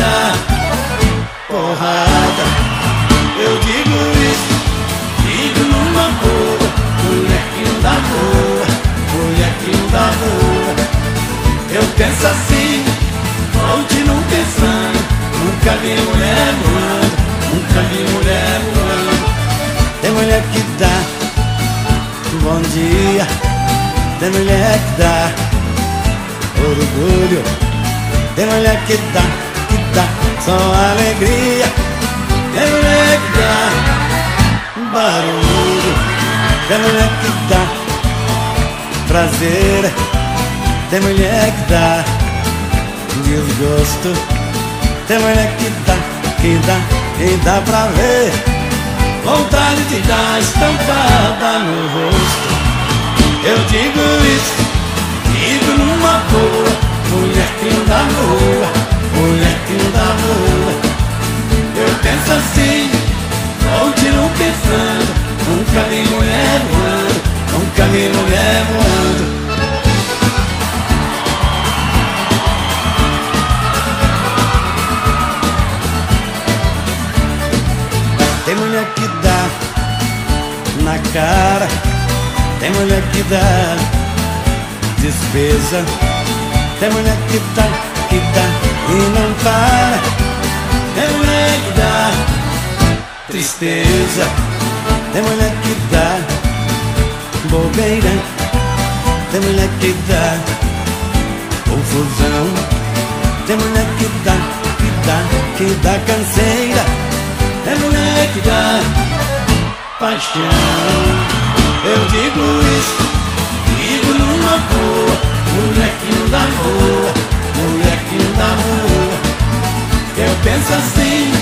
dá porrada. Eu digo isso, digo numa boa Mulher que não dá boa, mulher que não dá boa. Eu penso assim, continuo pensando Nunca vi mulher voando, nunca vi mulher voando. Tem mulher que dá bom dia. Tem mulher que dá orgulho. Tem mulher que dá, dá só alegria. Tem mulher que dá barulho Tem mulher que dá prazer. Tem mulher que dá desgosto Tem mulher que dá, que dá, que dá pra ver. Vontade de dar estampada no rosto. Eu digo isso, digo numa boa Mulher que dá boa, mulher que não dá boa Eu penso assim, continuo pensando Nunca vi mulher voando, nunca vi mulher voando Tem mulher que dá na cara. Tem mulher que dá despesa. Tem mulher que dá, que dá e não para. Tem mulher que dá tristeza. Tem mulher que dá bobeira. Tem mulher que dá confusão. Tem mulher que dá, que dá, que dá canseira. Tem mulher que dá paixão. Eu digo isso, digo numa boa Mulher que não dá boa, mulher que não dá boa Eu penso assim,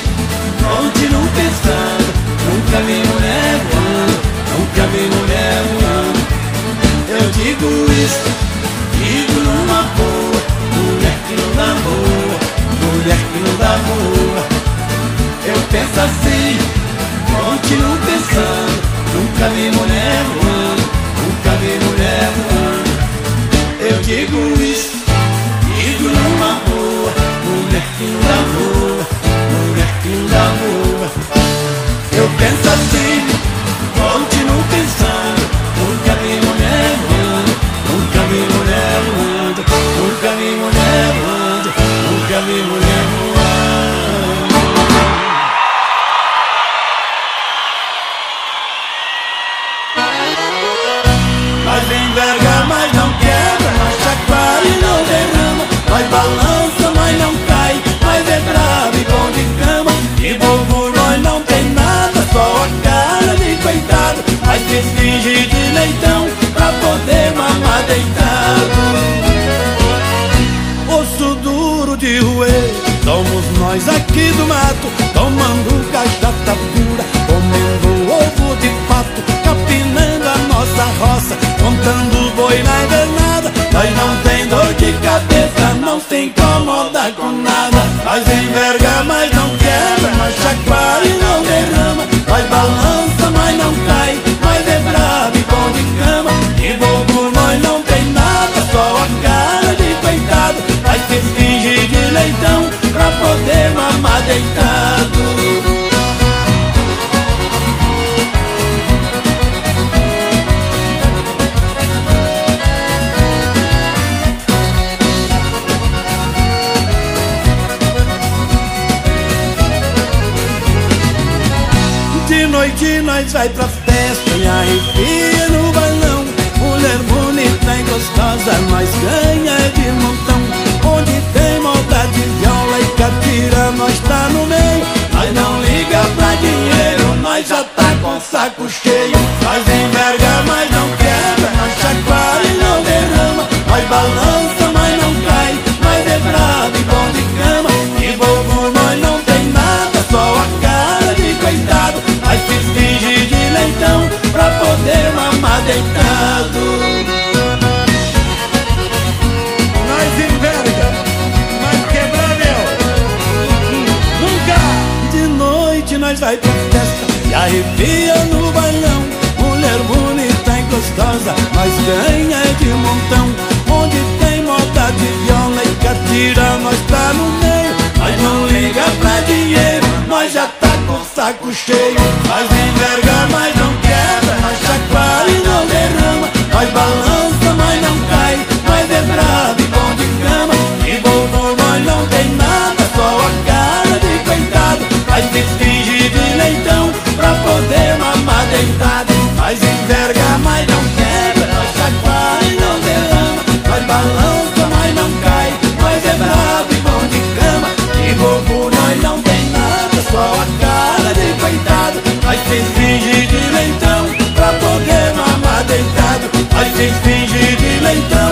continuo pensando Nunca vi mulher voando, nunca vi mulher voando Eu digo isso, digo numa boa Mulher que não dá boa, mulher que não dá boa. Eu penso assim, continuo pensando Nunca vi mulher voando, nunca vi mulher voando Eu digo isso, Que não boa Eu penso assim, continuo pensando Nunca vi mulher voando, nunca vi mulher voando Nunca vi mulher voando, nunca vi mulher voando Mas enverga, mas não quebra Mas chacoalha e não derrama Mas balança, finge de leitão Pra poder mamar deitado. Osso duro de roer Somos nós aqui do mato Tomando cachaça vai pra festa e arrepia no balão. Mulher bonita e gostosa, nós ganha de montão. Onde tem maldade, viola e catira, nós tá no meio. Nós não liga pra dinheiro, nós já tá com saco cheio. Nós enverga, mas não vai pra festa e arrepia no bailão. Mulher bonita e gostosa, nós ganha de montão. Onde tem moda de viola e catira, nós tá no meio. Nós não liga pra dinheiro, nós já tá com saco cheio. Nós enverga, mas não quebra, nós chacoalha e não derrama. Nós balança, mas não cai, nós é bravo e bom de cama. E bobo Mas se finge de leitão pra poder mamar deitado. Nós enverga, mas não quebra, nós chacoalha e não derrama. Nós balança, mas não cai, nós é bravo e bom de cama. E bobo nós não tem nada, só a cara de coitado. Nós se finge de leitão pra poder mamar deitado. Nós se finge de leitão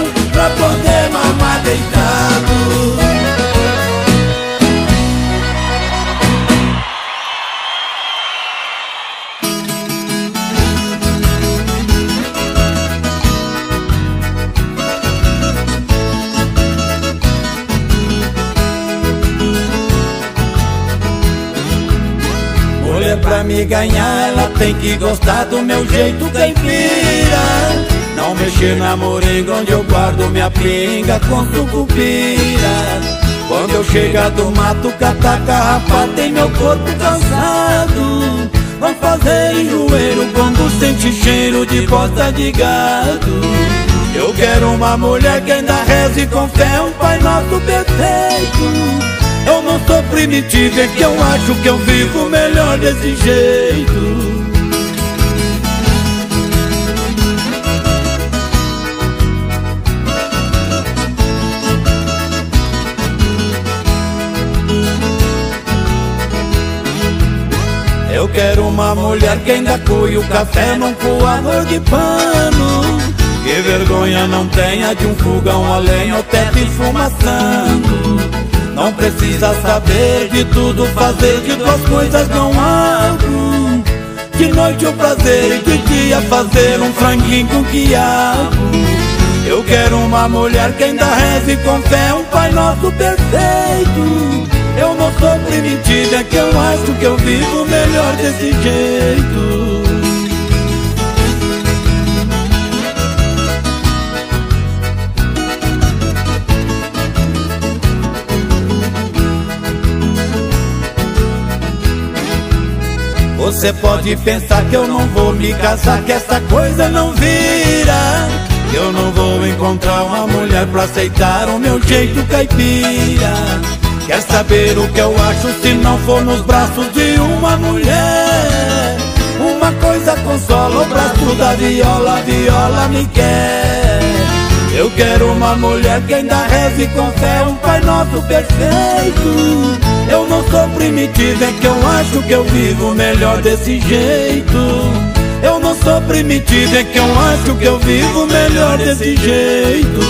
Mulher pra me ganhar, ela tem que gostar do meu jeito caipira Não mexer na moringa onde eu guardo minha pinga com sucupira Quando eu chegar do mato, catar carrapato tem meu corpo cansado. Vão fazer enjoeiro quando sente cheiro de bosta de gado. Eu quero uma mulher que ainda reze com fé um Pai Nosso perfeito Eu não sou primitivo, é que eu acho que eu vivo melhor desse jeito. Eu quero uma mulher que ainda cuie o café num coador de pano. Que vergonha não tenha de um fogão a lenha ou teto esfumaçando Não precisa saber de tudo, fazer de duas coisas não abro De noite o prazer e de dia fazer um franguinho com quiabo. Eu quero uma mulher que ainda reze com fé um Pai Nosso perfeito. Eu não sou primitiva, é que eu acho que eu vivo melhor desse jeito Você pode pensar que eu não vou me casar, que essa coisa não vira Eu não vou encontrar uma mulher pra aceitar o meu jeito caipira Quer saber o que eu acho se não for nos braços de uma mulher? Uma coisa consola o braço da viola, viola me quer. Eu quero uma mulher que ainda reze com fé um Pai Nosso perfeito. Eu não sou primitivo, é que eu acho que eu vivo melhor desse jeito. Eu não sou primitivo, é que eu acho que eu vivo melhor desse jeito.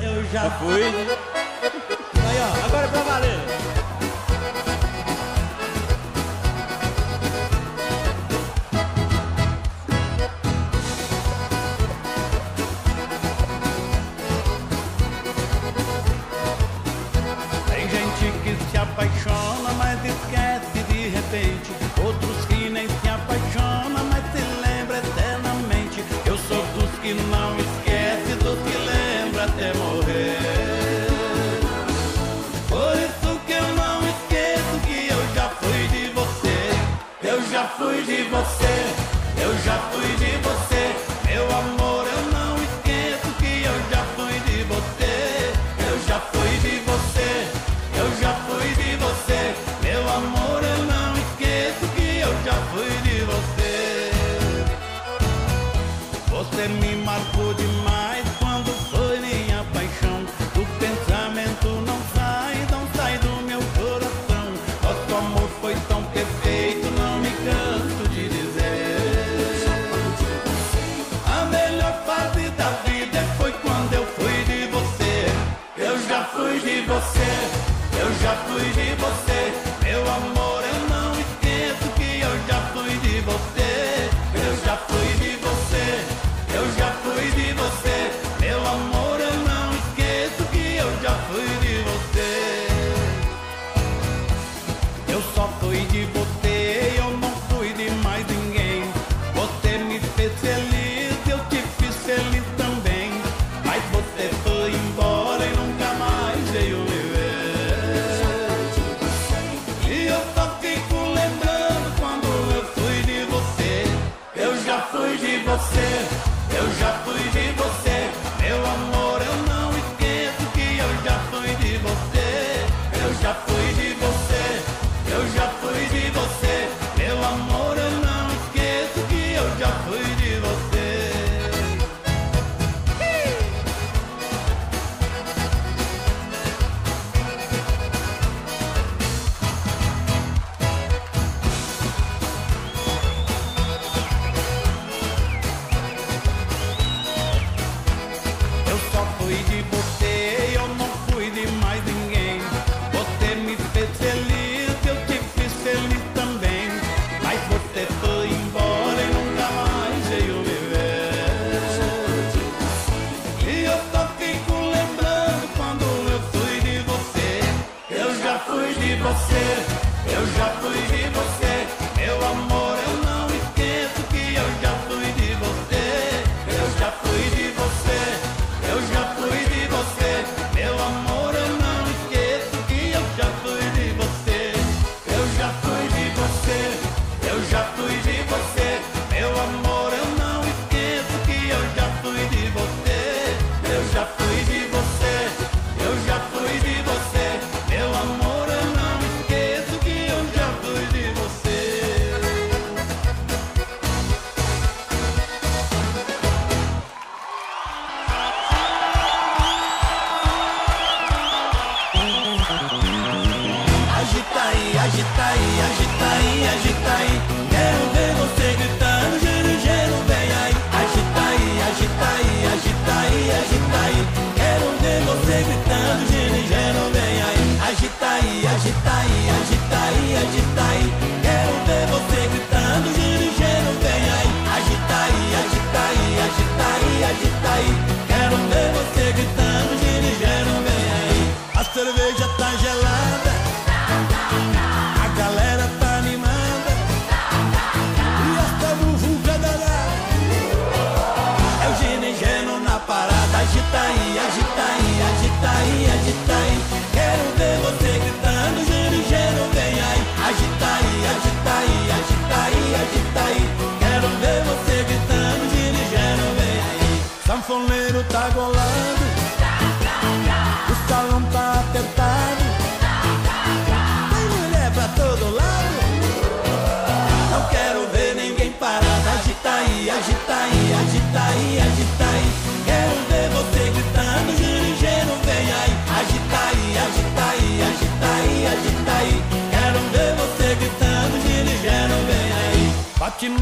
Eu já fui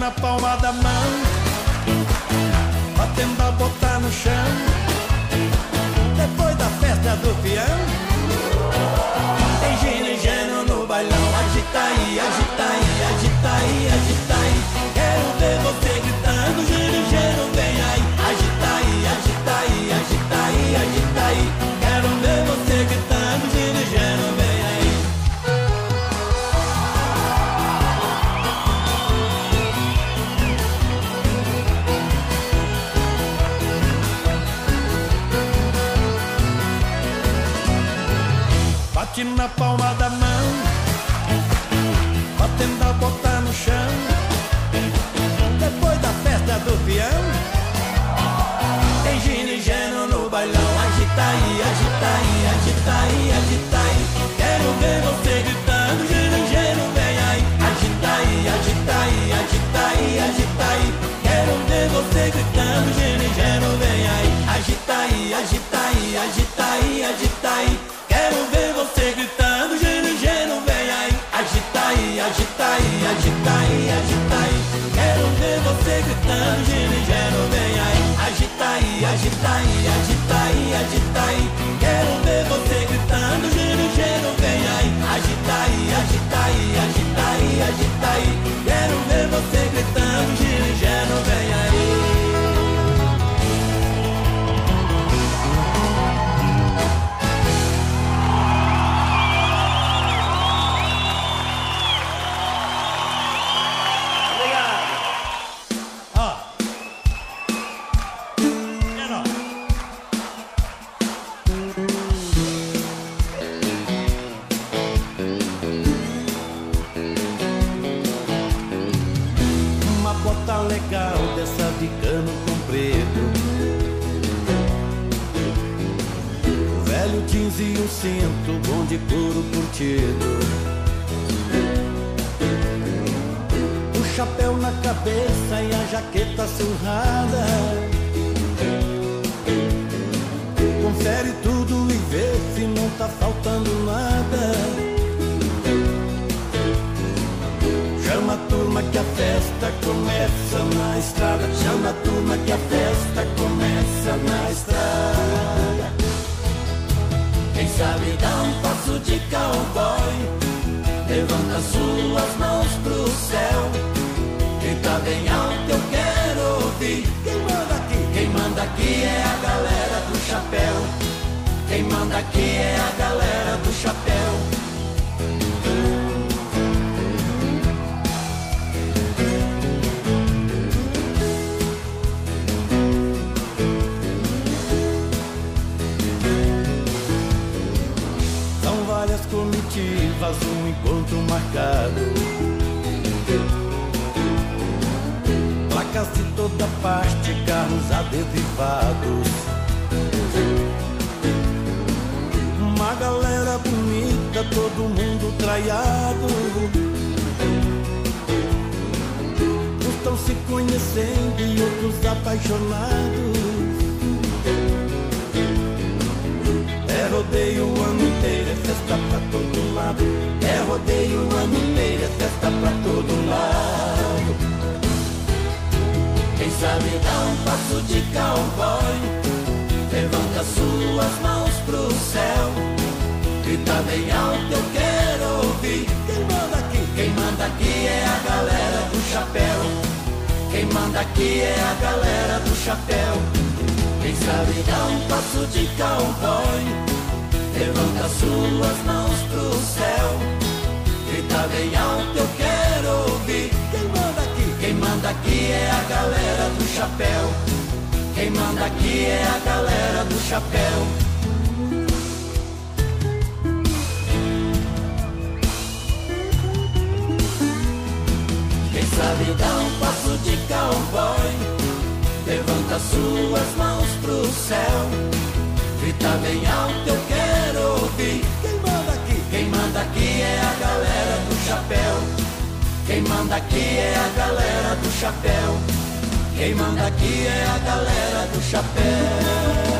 na palma da mão, batendo a botar no chão. Depois da festa do peão. agita aí, agita aí. Quero ver você gritando, gênio, gênio, vem aí. Agita aí, agita aí, agita aí, agita aí. Quero ver você gritando, gênio. de couro curtido. O chapéu na cabeça e a jaqueta surrada. Confere tudo e vê se não tá faltando nada. Chama a turma que a festa começa na estrada. Chama a turma que a festa começa na estrada. Sabe dar um passo de cowboy Levanta suas mãos pro céu Grita bem alto, eu quero ouvir Quem manda aqui? Quem manda aqui é a galera do chapéu Quem manda aqui é a galera do chapéu um encontro marcado. Placas de toda parte, carros aderivados. Uma galera bonita, todo mundo traiado. Estão se conhecendo e outros apaixonados. rodeio o ano inteiro, é festa pra todo lado. É rodeio o ano inteiro, é festa pra todo lado. Quem sabe dá um passo de cowboy, levanta suas mãos pro céu. Grita bem alto, eu quero ouvir. Quem manda aqui? Quem manda aqui é a galera do chapéu. Quem manda aqui é a galera do chapéu. Quem sabe dá um passo de cowboy. Levanta suas mãos pro céu. Grita bem alto, eu quero ouvir. Quem manda aqui? Quem manda aqui é a galera do chapéu. Quem manda aqui é a galera do chapéu. Quem sabe dar um passo de cowboy, levanta suas mãos pro céu, grita bem alto, eu quero ouvir. Quem manda aqui? Quem manda aqui é a galera do chapéu. Quem manda aqui é a galera do chapéu. Quem manda aqui é a galera do chapéu.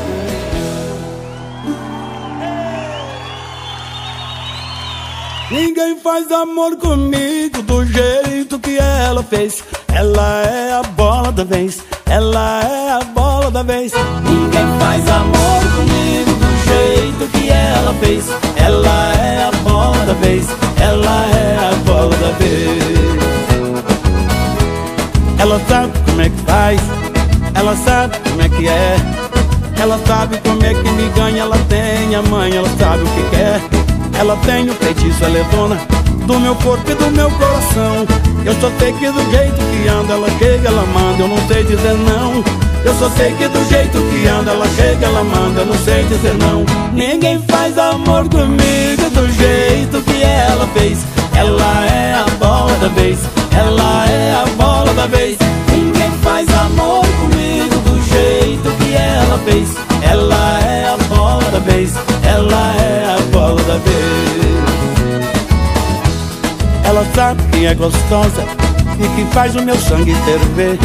Ninguém faz amor comigo do jeito que ela fez. Ela é a bola da vez, ela é a bola da vez. Ninguém faz amor comigo que ela fez. Ela é a bola da vez, ela é a bola da vez. Ela sabe como é que faz, ela sabe como é que é. Ela sabe como é que me ganha, ela tem a mãe, ela sabe o que quer. Ela tem o feitiço, ela é dona do meu corpo e do meu coração. Eu só sei que do jeito que anda, ela chega, ela manda, eu não sei dizer não. Eu só sei que do jeito que anda, ela chega, ela manda, eu não sei dizer não. Ninguém faz amor comigo do jeito que ela fez. Ela é a bola da vez, ela é a bola da vez. Ninguém faz amor comigo do jeito que ela fez. Ela é a bola da vez, ela é a bola da vez. Ela sabe que é gostosa e que faz o meu sangue ferver.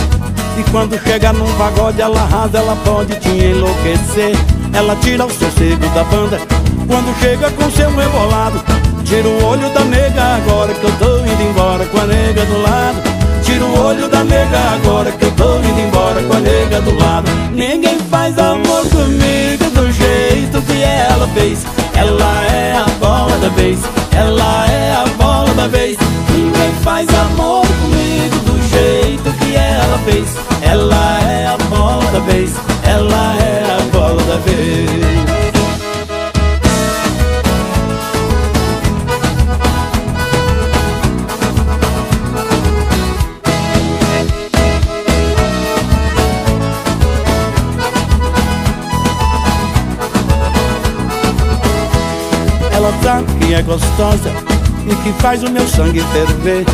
E quando chega num pagode, ela arrasa, ela pode te enlouquecer. Ela tira o sossego da banda quando chega com seu rebolado. Tira o olho da nega agora que eu tô indo embora com a nega do lado. Tira o olho da nega agora que eu tô indo embora com a nega do lado. Ninguém faz amor comigo do jeito que ela fez. Ela é a bola da vez, ela é a bola da vez. Ninguém faz amor comigo do jeito que ela fez. Ela é a bola da vez, ela é a bola da vez. Ela sabe é gostosa e que faz o meu sangue ferver.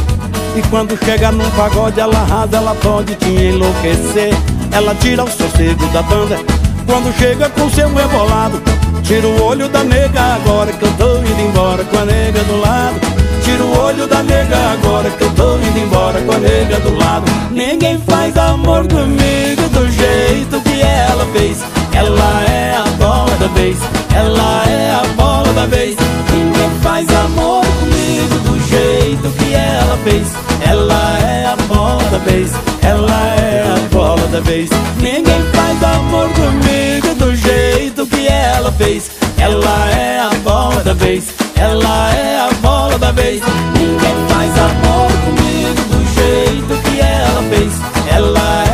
E quando chega num pagode, ela arrasa, ela pode te enlouquecer. Ela tira o sossego da banda quando chega com seu rebolado. Tira o olho da nega agora que eu tô indo embora com a nega do lado. Tira o olho da nega agora que eu tô indo embora com a nega do lado. Ninguém faz amor comigo do jeito que ela fez. Ela é a bola da vez, ela é a bola da vez. Ninguém faz amor comigo do jeito que ela fez. Ela é a bola da vez, ela é a bola da vez. Ninguém faz amor comigo do jeito que ela fez. Ela é a bola da vez, ela é a bola da vez. Ninguém faz amor comigo do jeito que ela fez. Ela é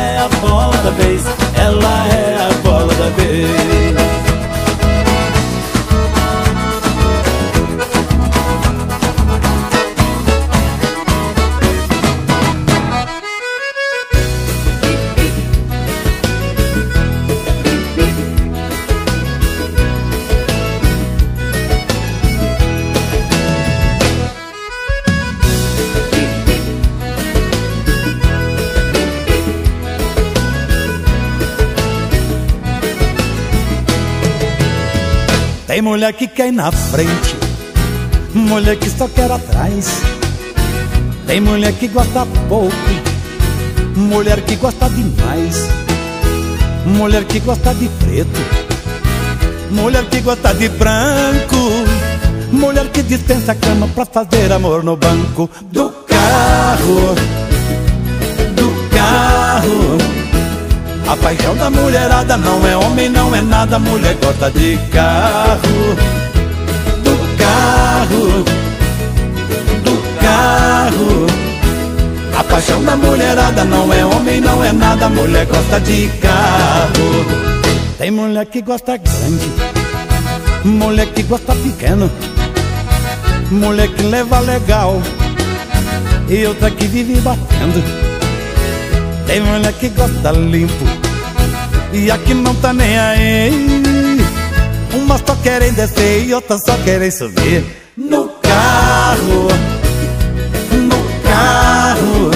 a mulher que quer ir na frente, mulher que só quer atrás. Tem mulher que gosta pouco, mulher que gosta demais. Mulher que gosta de preto, mulher que gosta de branco. Mulher que dispensa a cama pra fazer amor no banco do carro, do carro. A paixão da mulherada não é homem, não é nada, mulher gosta de carro, do carro, do carro. A paixão da mulherada não é homem, não é nada, mulher gosta de carro. Tem mulher que gosta grande, mulher que gosta pequeno, mulher que leva legal e outra que vive batendo. Tem mulher que gosta limpo e aqui não tá nem aí. Umas só querem descer e outras só querem subir. No carro No carro.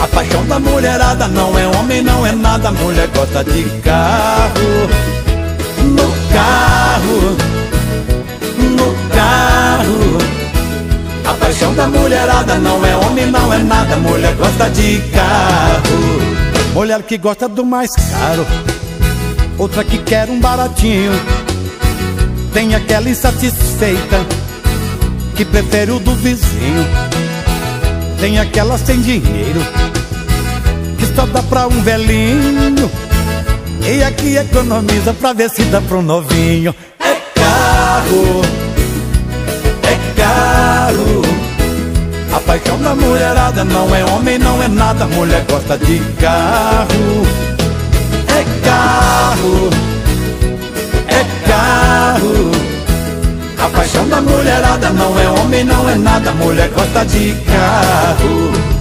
A paixão da mulherada não é homem, não é nada. Mulher gosta de carro. No carro No carro. A paixão da mulherada não é homem, não é nada. Mulher gosta de carro Mulher que gosta do mais caro Outra que quer um baratinho. Tem aquela insatisfeita Que prefere o do vizinho. Tem aquela sem dinheiro Que só dá pra um velhinho. E aqui economiza pra ver se dá pra um novinho. É carro É carro a paixão da mulherada não é homem, não é nada. Mulher gosta de carro. É carro. É carro. A paixão da mulherada não é homem, não é nada. Mulher gosta de carro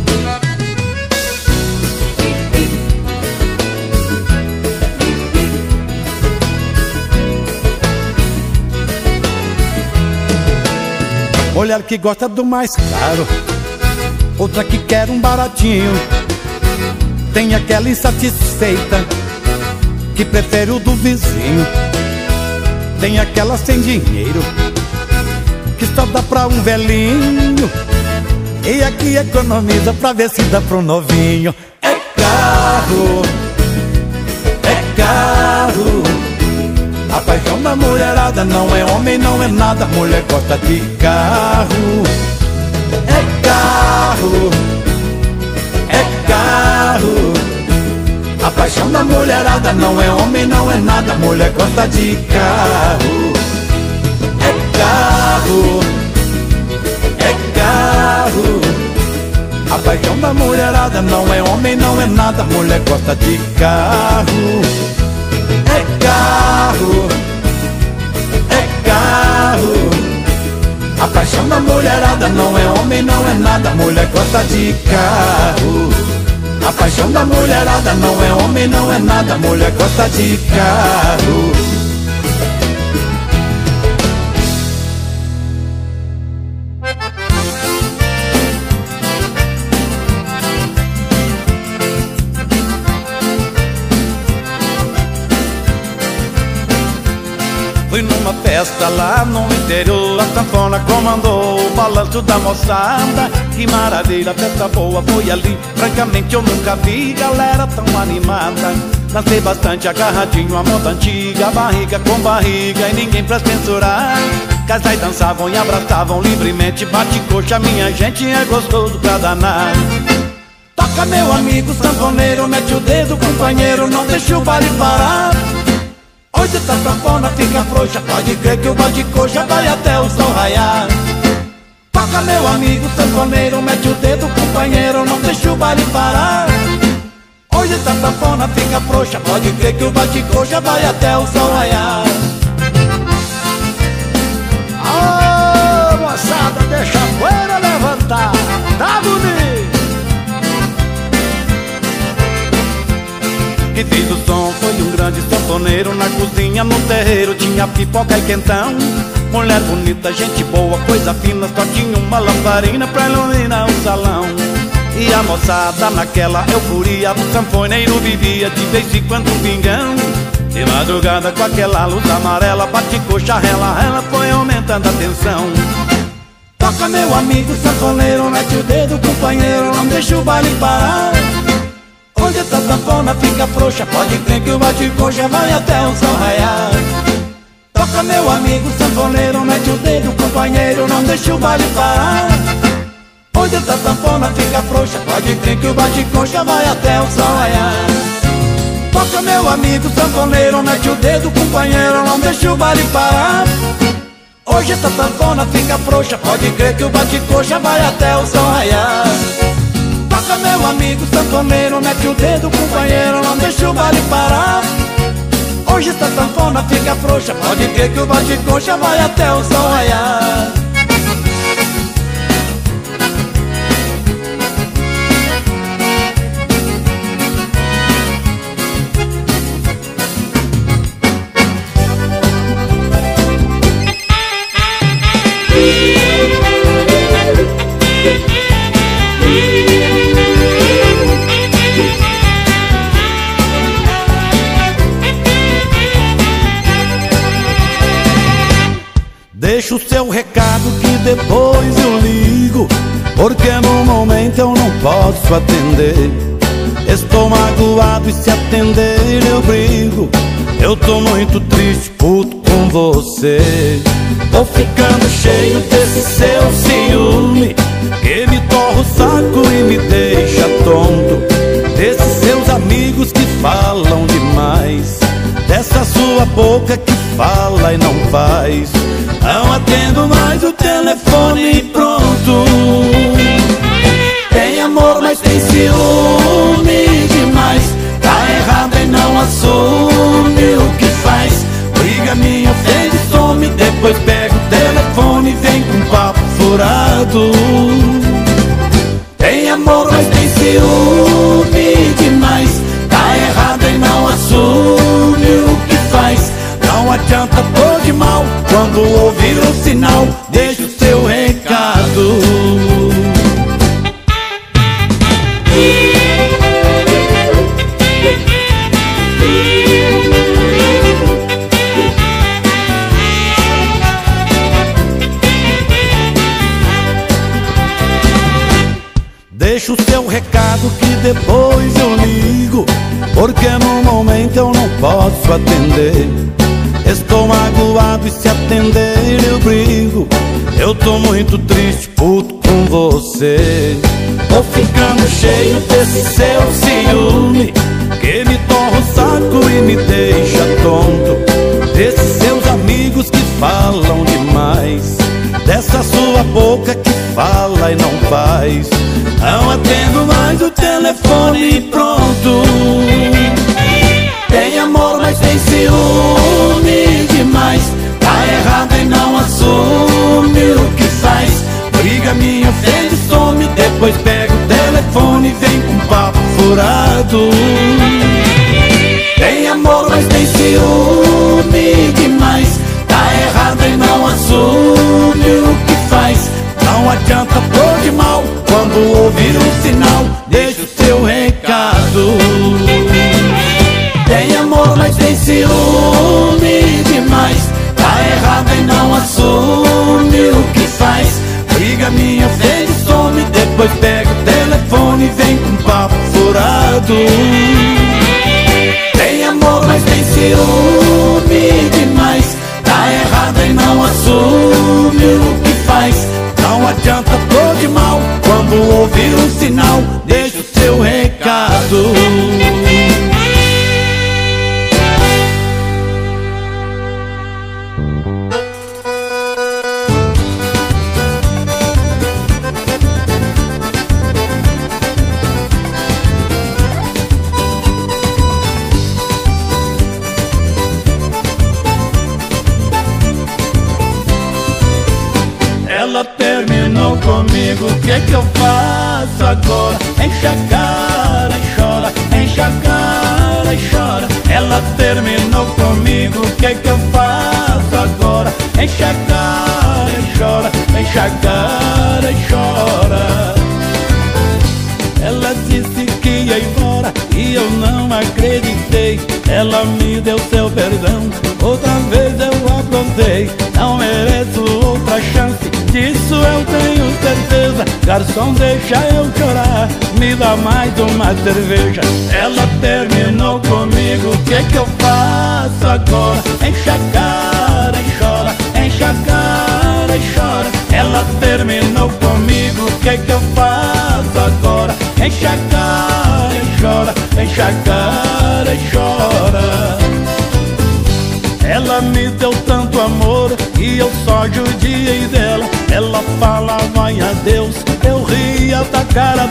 Mulher que gosta do mais caro. Outra que quer um baratinho. Tem aquela insatisfeita Que prefere o do vizinho. Tem aquela sem dinheiro Que só dá pra um velhinho. E aqui economiza pra ver se dá um novinho. É carro a paixão da mulherada não é homem, não é nada. Mulher gosta de carro. É carro. É carro. A paixão da mulherada não é homem, não é nada. Mulher gosta de carro. É carro. É carro. A paixão da mulherada não é homem, não é nada. Mulher gosta de carro carro, é carro. A paixão da mulherada não é homem, não é nada, mulher gosta de carro. A paixão da mulherada não é homem, não é nada, mulher gosta de carro. Numa festa lá no interior. A sanfona comandou o balanço da moçada. Que maravilha, festa boa foi ali. Francamente eu nunca vi galera tão animada. Dancei bastante agarradinho a moda antiga. Barriga com barriga e ninguém pra censurar. Casais dançavam e abraçavam livremente. Bate coxa, minha gente é gostoso pra danar. Toca meu amigo sanfoneiro, mete o dedo companheiro Não deixa o baile parar Hoje tá sanfona, fica frouxa. Pode crer que o balde coxa vai até o sol raiar. Toca meu amigo sanfoneiro Mete o dedo companheiro, não deixa o baile parar. Hoje tá sanfona, fica frouxa. Pode crer que o balde coxa vai até o sol raiar. Ô moçada, deixa a poeira levantar. Tá Que fez o som. Foi um grande sanfoneiro Na cozinha, no terreiro, tinha pipoca e quentão. Mulher bonita, gente boa, coisa fina Só tinha uma lamparina pra iluminar o salão. E a moçada naquela euforia O sanfoneiro vivia de vez em quando um pingão. De madrugada com aquela luz amarela Bate coxa, rela, ela foi aumentando a tensão. Toca meu amigo sanfoneiro, mete o dedo companheiro Não deixa o baile parar Onde tá sanfona fica frouxa. Pode crer que o bate-coxa vai até o sol raiar Toca meu amigo sanfoneiro Mete o dedo companheiro Não deixa o baile parar. Onde tá sanfona fica frouxa. Pode crer que o bate-coxa vai até o sol raiar Toca meu amigo sanfoneiro, mete o dedo companheiro, não deixa o baile parar. Hoje essa sanfona fica frouxa, pode crer que o bate-coxa vai até o som raiar Toca meu amigo sanfoneiro, mete o dedo companheiro, não deixa o baile parar. Hoje essa sanfona fica frouxa, pode crer que o bate-coxa vai até o som raiar posso atender. Estou magoado e se atender eu brigo. Eu tô muito triste, puto com você. Tô ficando cheio desse seu ciúme Que me torra o saco e me deixa tonto. Desses seus amigos que falam demais Dessa sua boca que fala e não faz. Não atendo mais o telefone pronto amor, mas tem ciúme demais. Tá errado e não assume o que faz. Briga me ofende, some, depois pega o telefone e vem com papo furado. Tem amor, mas tem ciúme demais. Tá errado e não assume o que faz. Não adianta, tô de mal Quando ouvir o sinal, deixa o seu Deixa o seu recado que depois eu ligo Porque no momento eu não posso atender. Estou magoado e se atender eu brigo. Eu tô muito triste, puto com você. Tô ficando cheio desse seu ciúme Que me torra o saco e me deixa tonto. Desses seus amigos que falam demais Dessa sua boca que fala e não faz Não atendo mais o telefone pronto. Tem amor, mas tem ciúme demais. Tá errado e não assume o que faz. Briga, me ofende, some. Depois pega o telefone e vem com papo furado. Tem amor, mas tem ciúme demais. Tá errado e não assume o que faz. Não adianta Quando ouvir um sinal Deixa o seu recado. Tem amor, mas tem ciúme demais. Tá errado e não assume o que faz. Briga, me ofende, some. Depois pega o telefone e vem com papo furado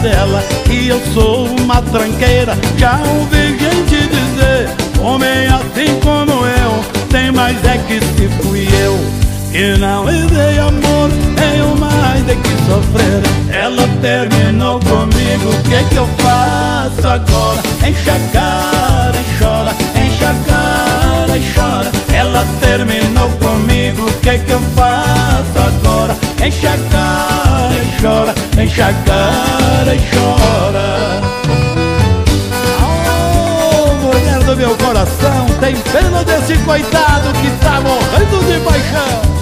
dela. E eu sou uma tranqueira, já ouvi gente dizer: Homem assim como eu, tem mais é que se fui eu. Que não lhe amor, tenho mais é que sofrer. Ela terminou comigo, o que que eu faço agora? Enche a cara e chora, enche a cara e chora. Ela terminou comigo, o que que eu faço agora? Enche a cara enche a cara e chora. Oh, mulher do meu coração, tem pena desse coitado que tá morrendo de paixão.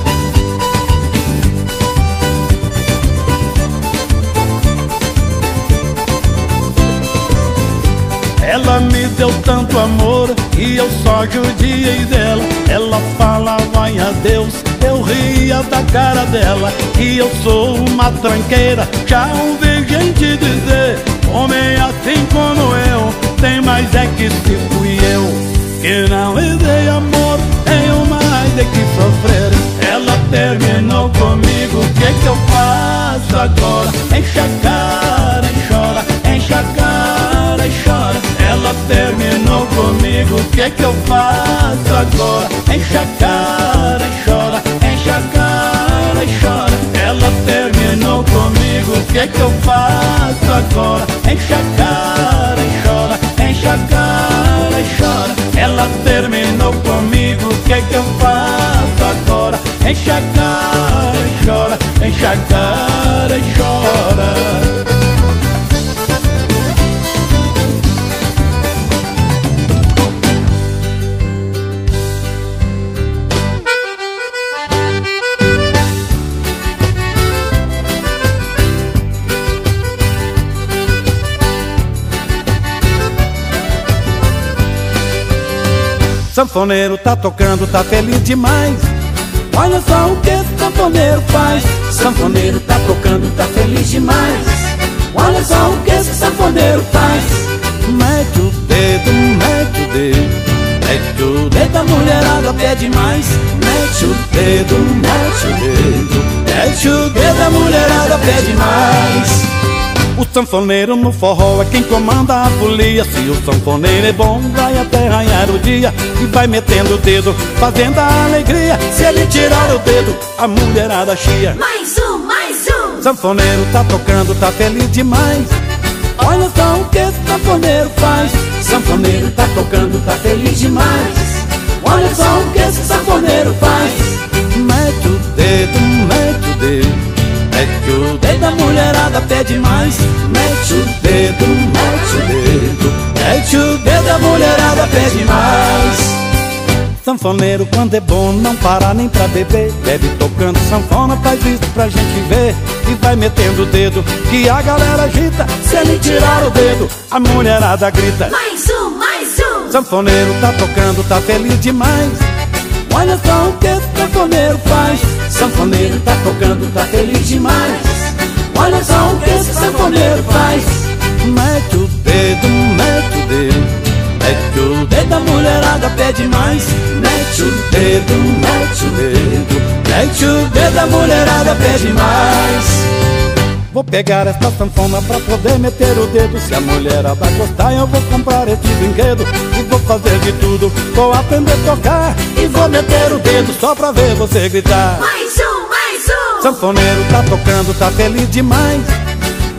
Ela me deu tanto amor e eu só judiei dela. Ela falava em adeus, eu ria da cara dela. E eu sou uma tranqueira, já ouvi gente dizer: Homem assim como eu, tem mais é que se fui eu. Que não lhe dei amor, tenho mais é que sofrer. Ela terminou comigo, o que que eu faço agora? Enche a cara e chora, enche a cara e chora. Ela terminou comigo, o que que eu faço agora? Enche a cara e chora, comigo, o que que eu faço agora? Enche a cara e chora, enche a cara e chora. Ela terminou comigo, o que que eu faço agora? Enche a cara e chora, enche a cara e chora. Sanfoneiro tá tocando, tá feliz demais. Olha só o que esse sanfoneiro faz. Sanfoneiro tá tocando, tá feliz demais. Olha só o que esse sanfoneiro faz. Mete o dedo, mete o dedo. Mete o dedo, a mulherada pede mais. Mete o dedo, mete o dedo. Mete o dedo, a mulherada pede mais. O sanfoneiro no forró é quem comanda a folia. Se o sanfoneiro é bom, vai até arranhar o dia E vai metendo o dedo, fazendo a alegria. Se ele tirar o dedo, a mulherada chia. Mais um, mais um. Sanfoneiro tá tocando, tá feliz demais. Olha só o que esse sanfoneiro faz. Sanfoneiro tá tocando, tá feliz demais. Olha só o que esse sanfoneiro faz. Mete o dedo, mete o dedo Mete o dedo, a mulherada pede mais. Mete o dedo, mete o dedo. Mete o dedo, a mulherada pede mais. Sanfoneiro quando é bom não para nem pra beber. Bebe tocando sanfona, faz isso pra gente ver. E vai metendo o dedo que a galera agita Se ele tirar o dedo, a mulherada grita. Mais um, mais um. Sanfoneiro tá tocando, tá feliz demais. Olha só o que esse sanfoneiro faz Sanfoneiro tá tocando, tá feliz demais. Olha só o que esse sanfoneiro faz. Mete o dedo, mete o dedo Mete o dedo, a mulherada pede mais. Mete o dedo, mete o dedo Mete o dedo, a mulherada pede mais Vou pegar esta sanfona pra poder meter o dedo. Se a mulherada gostar eu vou comprar este brinquedo. E vou fazer de tudo, vou aprender a tocar. E vou meter o dedo só pra ver você gritar. Mais um, mais um. Sanfoneiro tá tocando, tá feliz demais.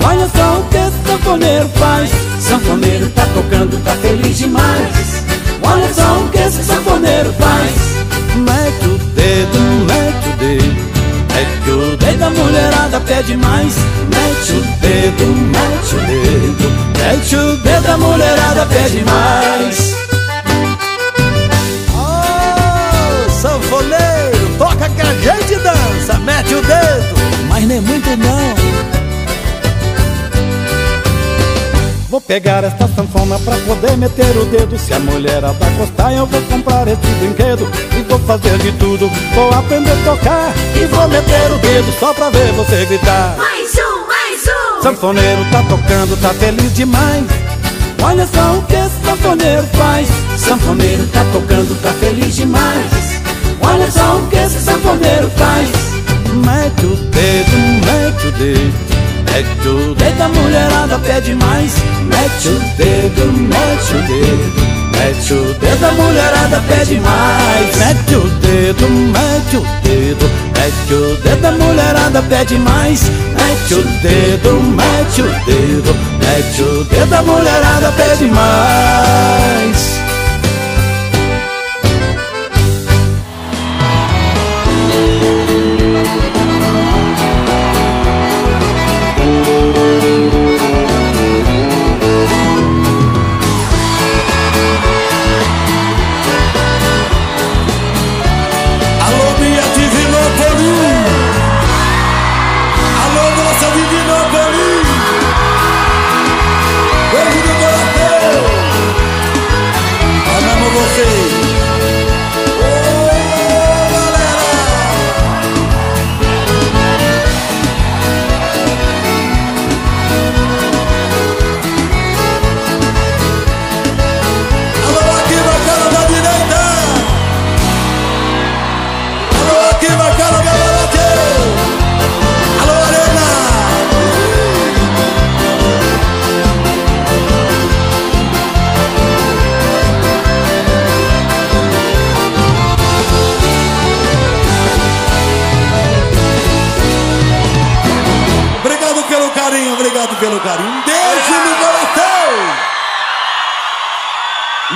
Olha só o que esse sanfoneiro faz. Sanfoneiro tá tocando, tá feliz demais. Olha só o que esse sanfoneiro faz. Mete o dedo, mete o dedo. Mete o dedo, a mulherada pede mais Mete o dedo, mete o dedo Mete o dedo, a mulherada pede mais. Oh, sanfoneiro, toca que a gente dança, mete o dedo, mas nem muito não. Vou pegar esta sanfona pra poder meter o dedo. Se a mulherada gostar eu vou comprar este brinquedo. E vou fazer de tudo, vou aprender a tocar. E vou meter o dedo só pra ver você gritar. Um Sanfoneiro tá tocando, tá feliz demais. Olha só o que esse sanfoneiro faz. Sanfoneiro tá tocando, tá feliz demais. Olha só o que esse sanfoneiro faz. Mete o dedo, mete o dedo Mete o dedo, a mulherada pede mais. Mete o dedo, mete o dedo Mete o dedo, a mulherada pede mais. Mete o dedo, mete o dedo Mete o dedo, a mulherada pede mais. Mete o dedo, mete o dedo Mete o dedo, a mulherada pede mais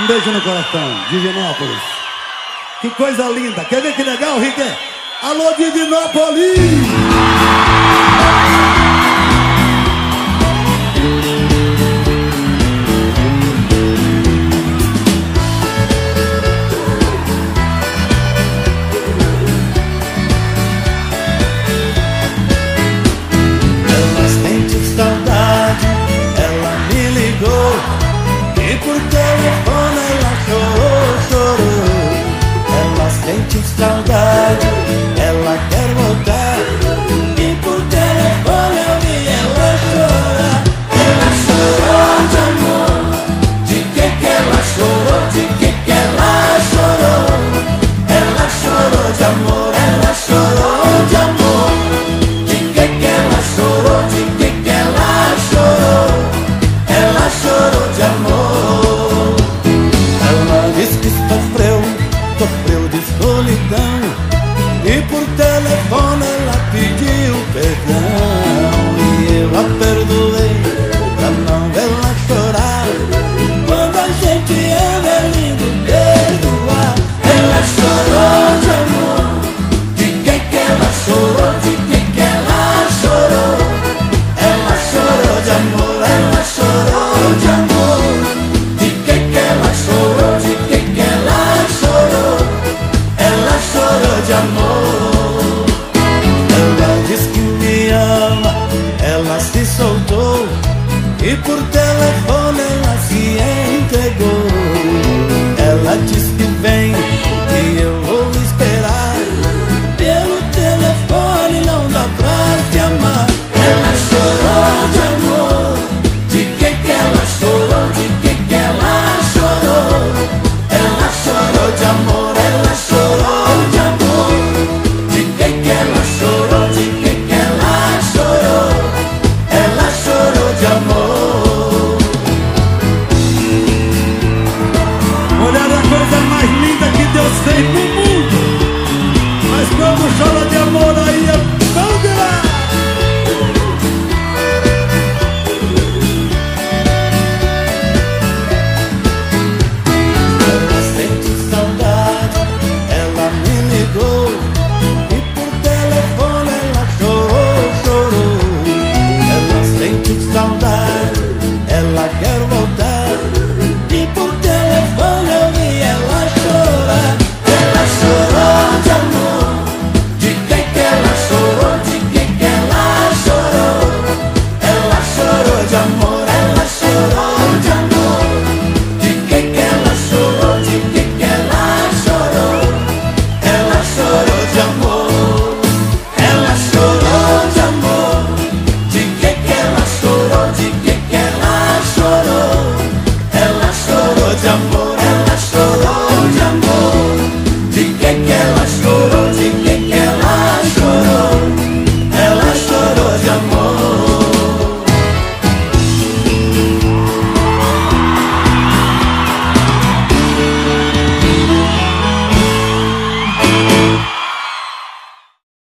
beijo no coração, Divinópolis. Que coisa linda. Quer ver que legal, Rick? Alô, Divinópolis! De amor.